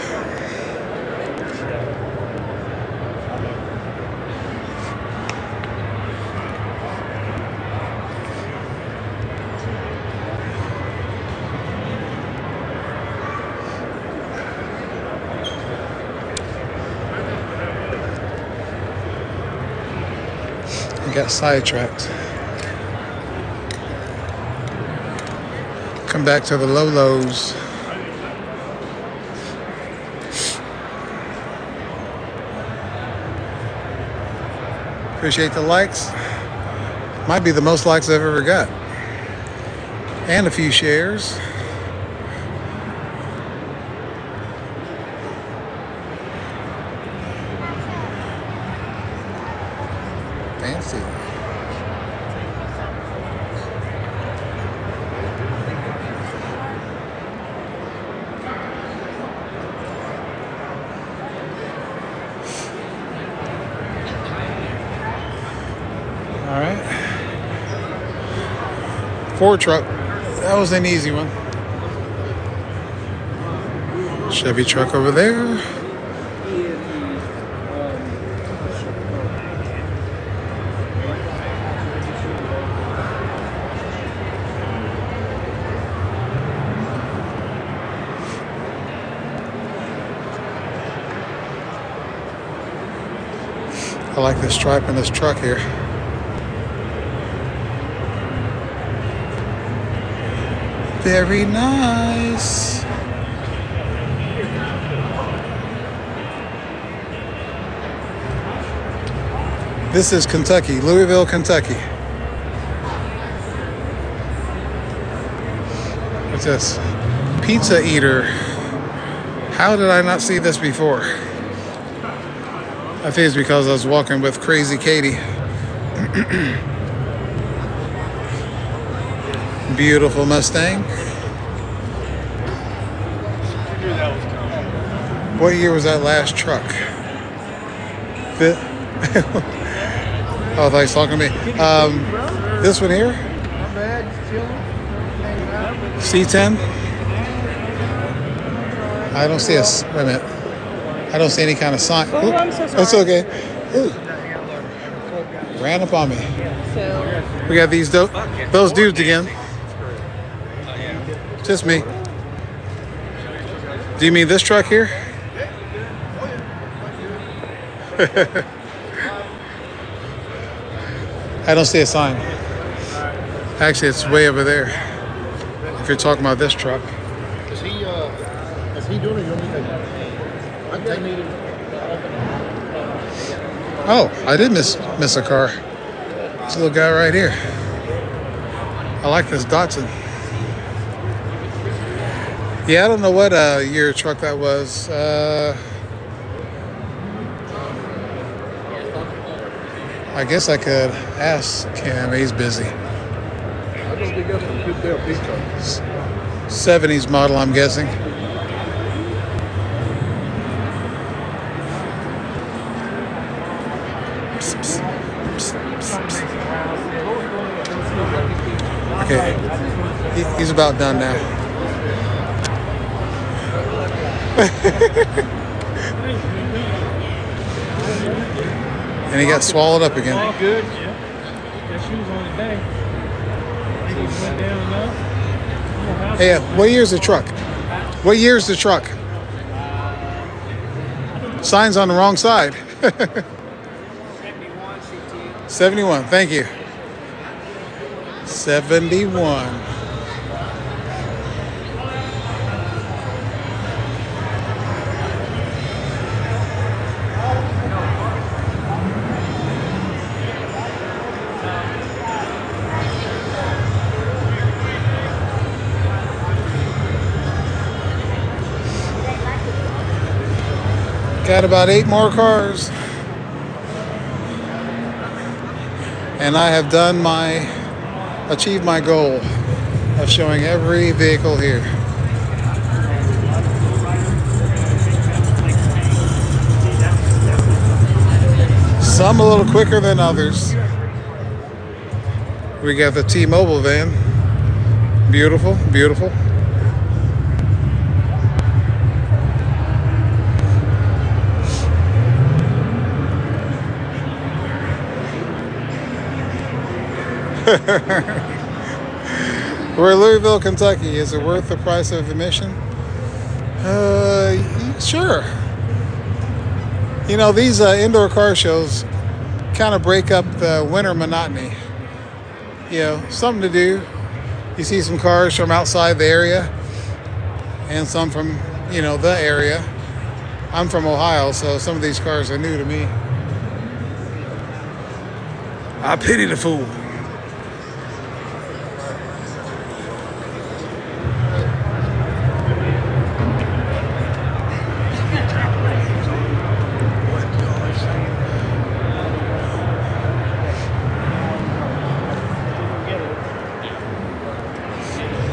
[SPEAKER 1] Got sidetracked. Come back to the low lows. Appreciate the likes. Might be the most likes I've ever got. And a few shares. Fancy. All right. Ford truck. That was an easy one. Chevy truck over there. I like the stripe in this truck here. Very nice. This is Kentucky, Louisville, Kentucky. What's this? Pizza Eater. How did I not see this before? I think it's because I was walking with Crazy Katie. Beautiful Mustang. What year was that last truck? Fi- oh, I thought he was talking to me. Um, this one here? C10? I don't see a, Wait a minute. I don't see any kind of sign. Oh, I'm so sorry. That's okay. Ooh. Ran up on me.
[SPEAKER 3] So
[SPEAKER 1] We got these do- those dudes again. Just me. Do you mean this truck here? I don't see a sign. Actually, it's way over there. If you're talking about this truck.
[SPEAKER 2] Is he, uh, is he doing it? You want me to? I can take me to.
[SPEAKER 1] Oh, I did miss miss a car. This little guy right here. I like this Datsun. Yeah, I don't know what uh, year truck that was. Uh, I guess I could ask him. He's busy.
[SPEAKER 2] I they got some good pizza.
[SPEAKER 1] 70s model, I'm guessing. Okay, he's about done now. And he got swallowed up again.
[SPEAKER 5] All good, yeah. Got shoes on today. Think he went down enough.
[SPEAKER 1] Hey, uh, what year's the truck? What year's the truck? Sign's on the wrong side. 71, thank you. 71. Got about eight more cars. And I have done my, achieved my goal of showing every vehicle here. Some a little quicker than others. We got the T-Mobile van. Beautiful, beautiful. We're in Louisville, Kentucky. Is it worth the price of admission? Uh, sure. You know, these uh, indoor car shows kind of break up the winter monotony. You know, something to do. You see some cars from outside the area and some from, you know, the area. I'm from Ohio, so some of these cars are new to me. I pity the fool.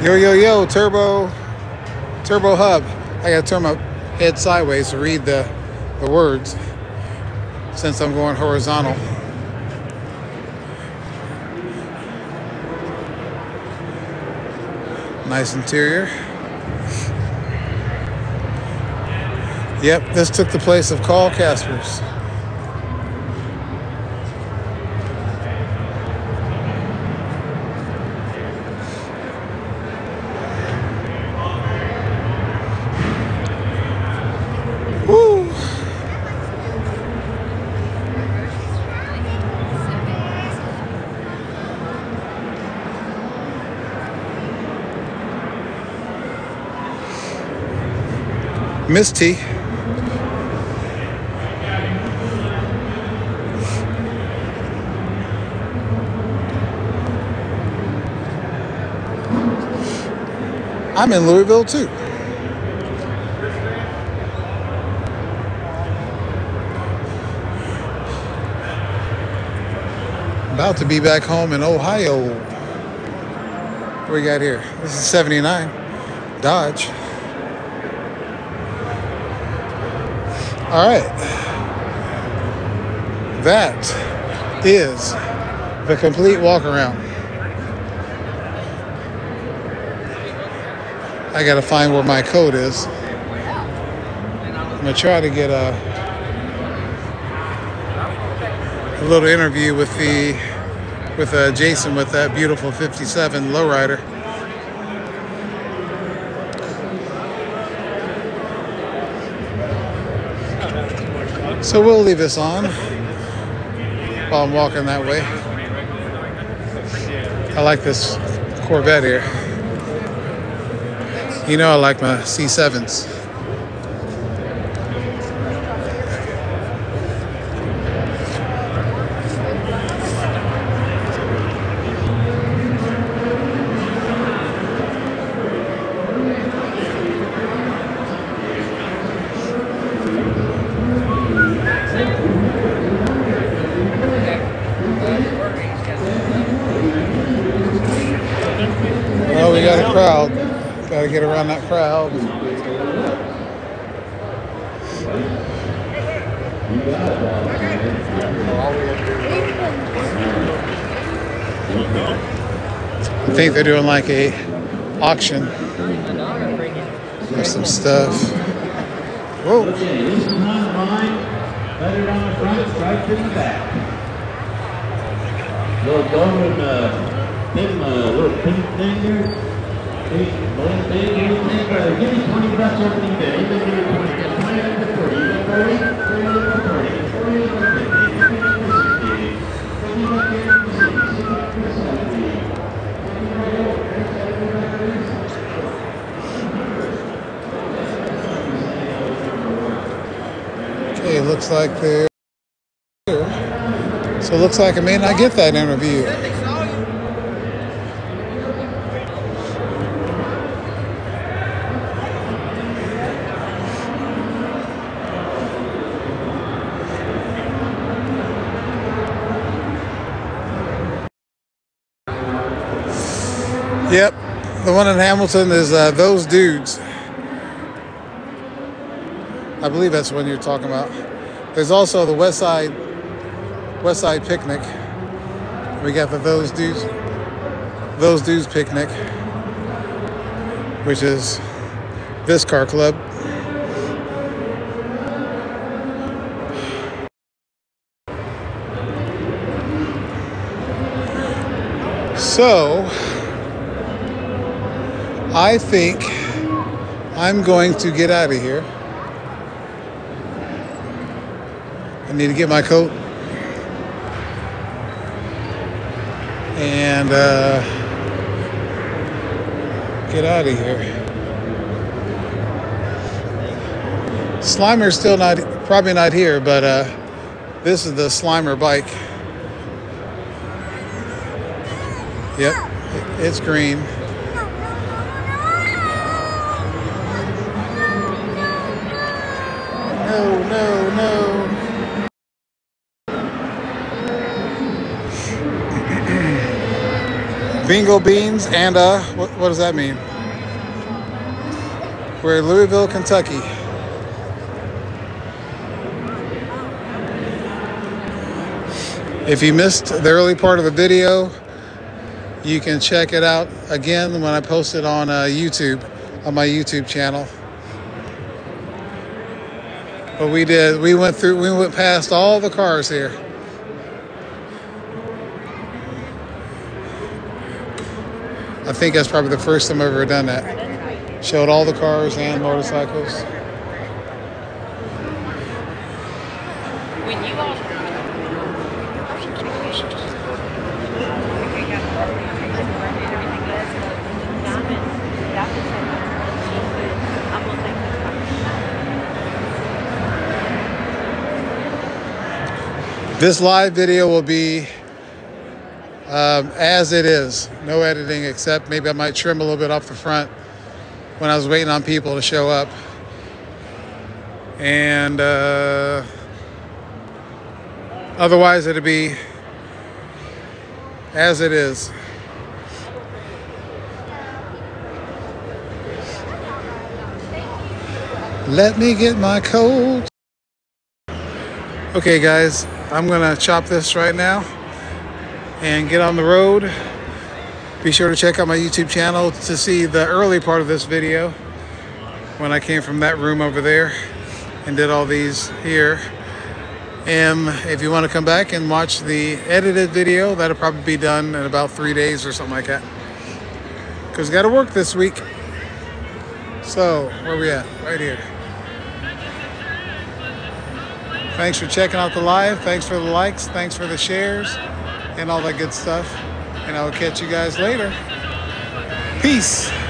[SPEAKER 1] Yo, yo, yo, turbo, turbo hub. I gotta turn my head sideways to read the, the words since I'm going horizontal. Nice interior. Yep, this took the place of Carl Casper's. Miss T. I'm in Louisville too. About to be back home in Ohio. What we got here? This is 79 Dodge. All right. That is the complete walk around. I got to find where my code is. I'm to try to get a a little interview with the with uh, Jason with that beautiful 57 lowrider. So we'll leave this on while I'm walking that way. I like this Corvette here. You know I like my C7s. They're doing like a auction. Some stuff. Whoa.
[SPEAKER 5] Little golden uh, uh, little thing Give me 20 bucks opening give me 20 bucks. 20
[SPEAKER 1] to 40. 30, like they're here. So it looks like I may not get that interview. Yep, the one in Hamilton is uh, those dudes. I believe that's the one you're talking about. There's also the West Side West Side Picnic. We got the those dudes those dudes picnic, which is this car club. So I think I'm going to get out of here. I need to get my coat and uh, get out of here. Slimer's still not, probably not here, but uh, this is the Slimer bike. Yep, it's green. No, no, no. Bingo beans and uh, what, what does that mean? We're in Louisville, Kentucky. If you missed the early part of the video, you can check it out again when I post it on uh, YouTube, on my YouTube channel. But we did, we went through, we went past all the cars here. I think that's probably the first time I've ever done that. Showed all the cars and motorcycles.
[SPEAKER 3] When you all
[SPEAKER 1] This live video will be um, as it is, no editing except maybe I might trim a little bit off the front when I was waiting on people to show up. And uh, otherwise, it'll be as it is. Let me get my coat. Okay, guys, I'm gonna chop this right now and get on the road. Be sure to check out my YouTube channel to see the early part of this video when I came from that room over there and did all these here. And if you want to come back and watch the edited video, that'll probably be done in about three days or something like that. Because got to work this week. So, where we at? Right here. Thanks for checking out the live. Thanks for the likes. Thanks for the shares and all that good stuff. And I will catch you guys later. Peace.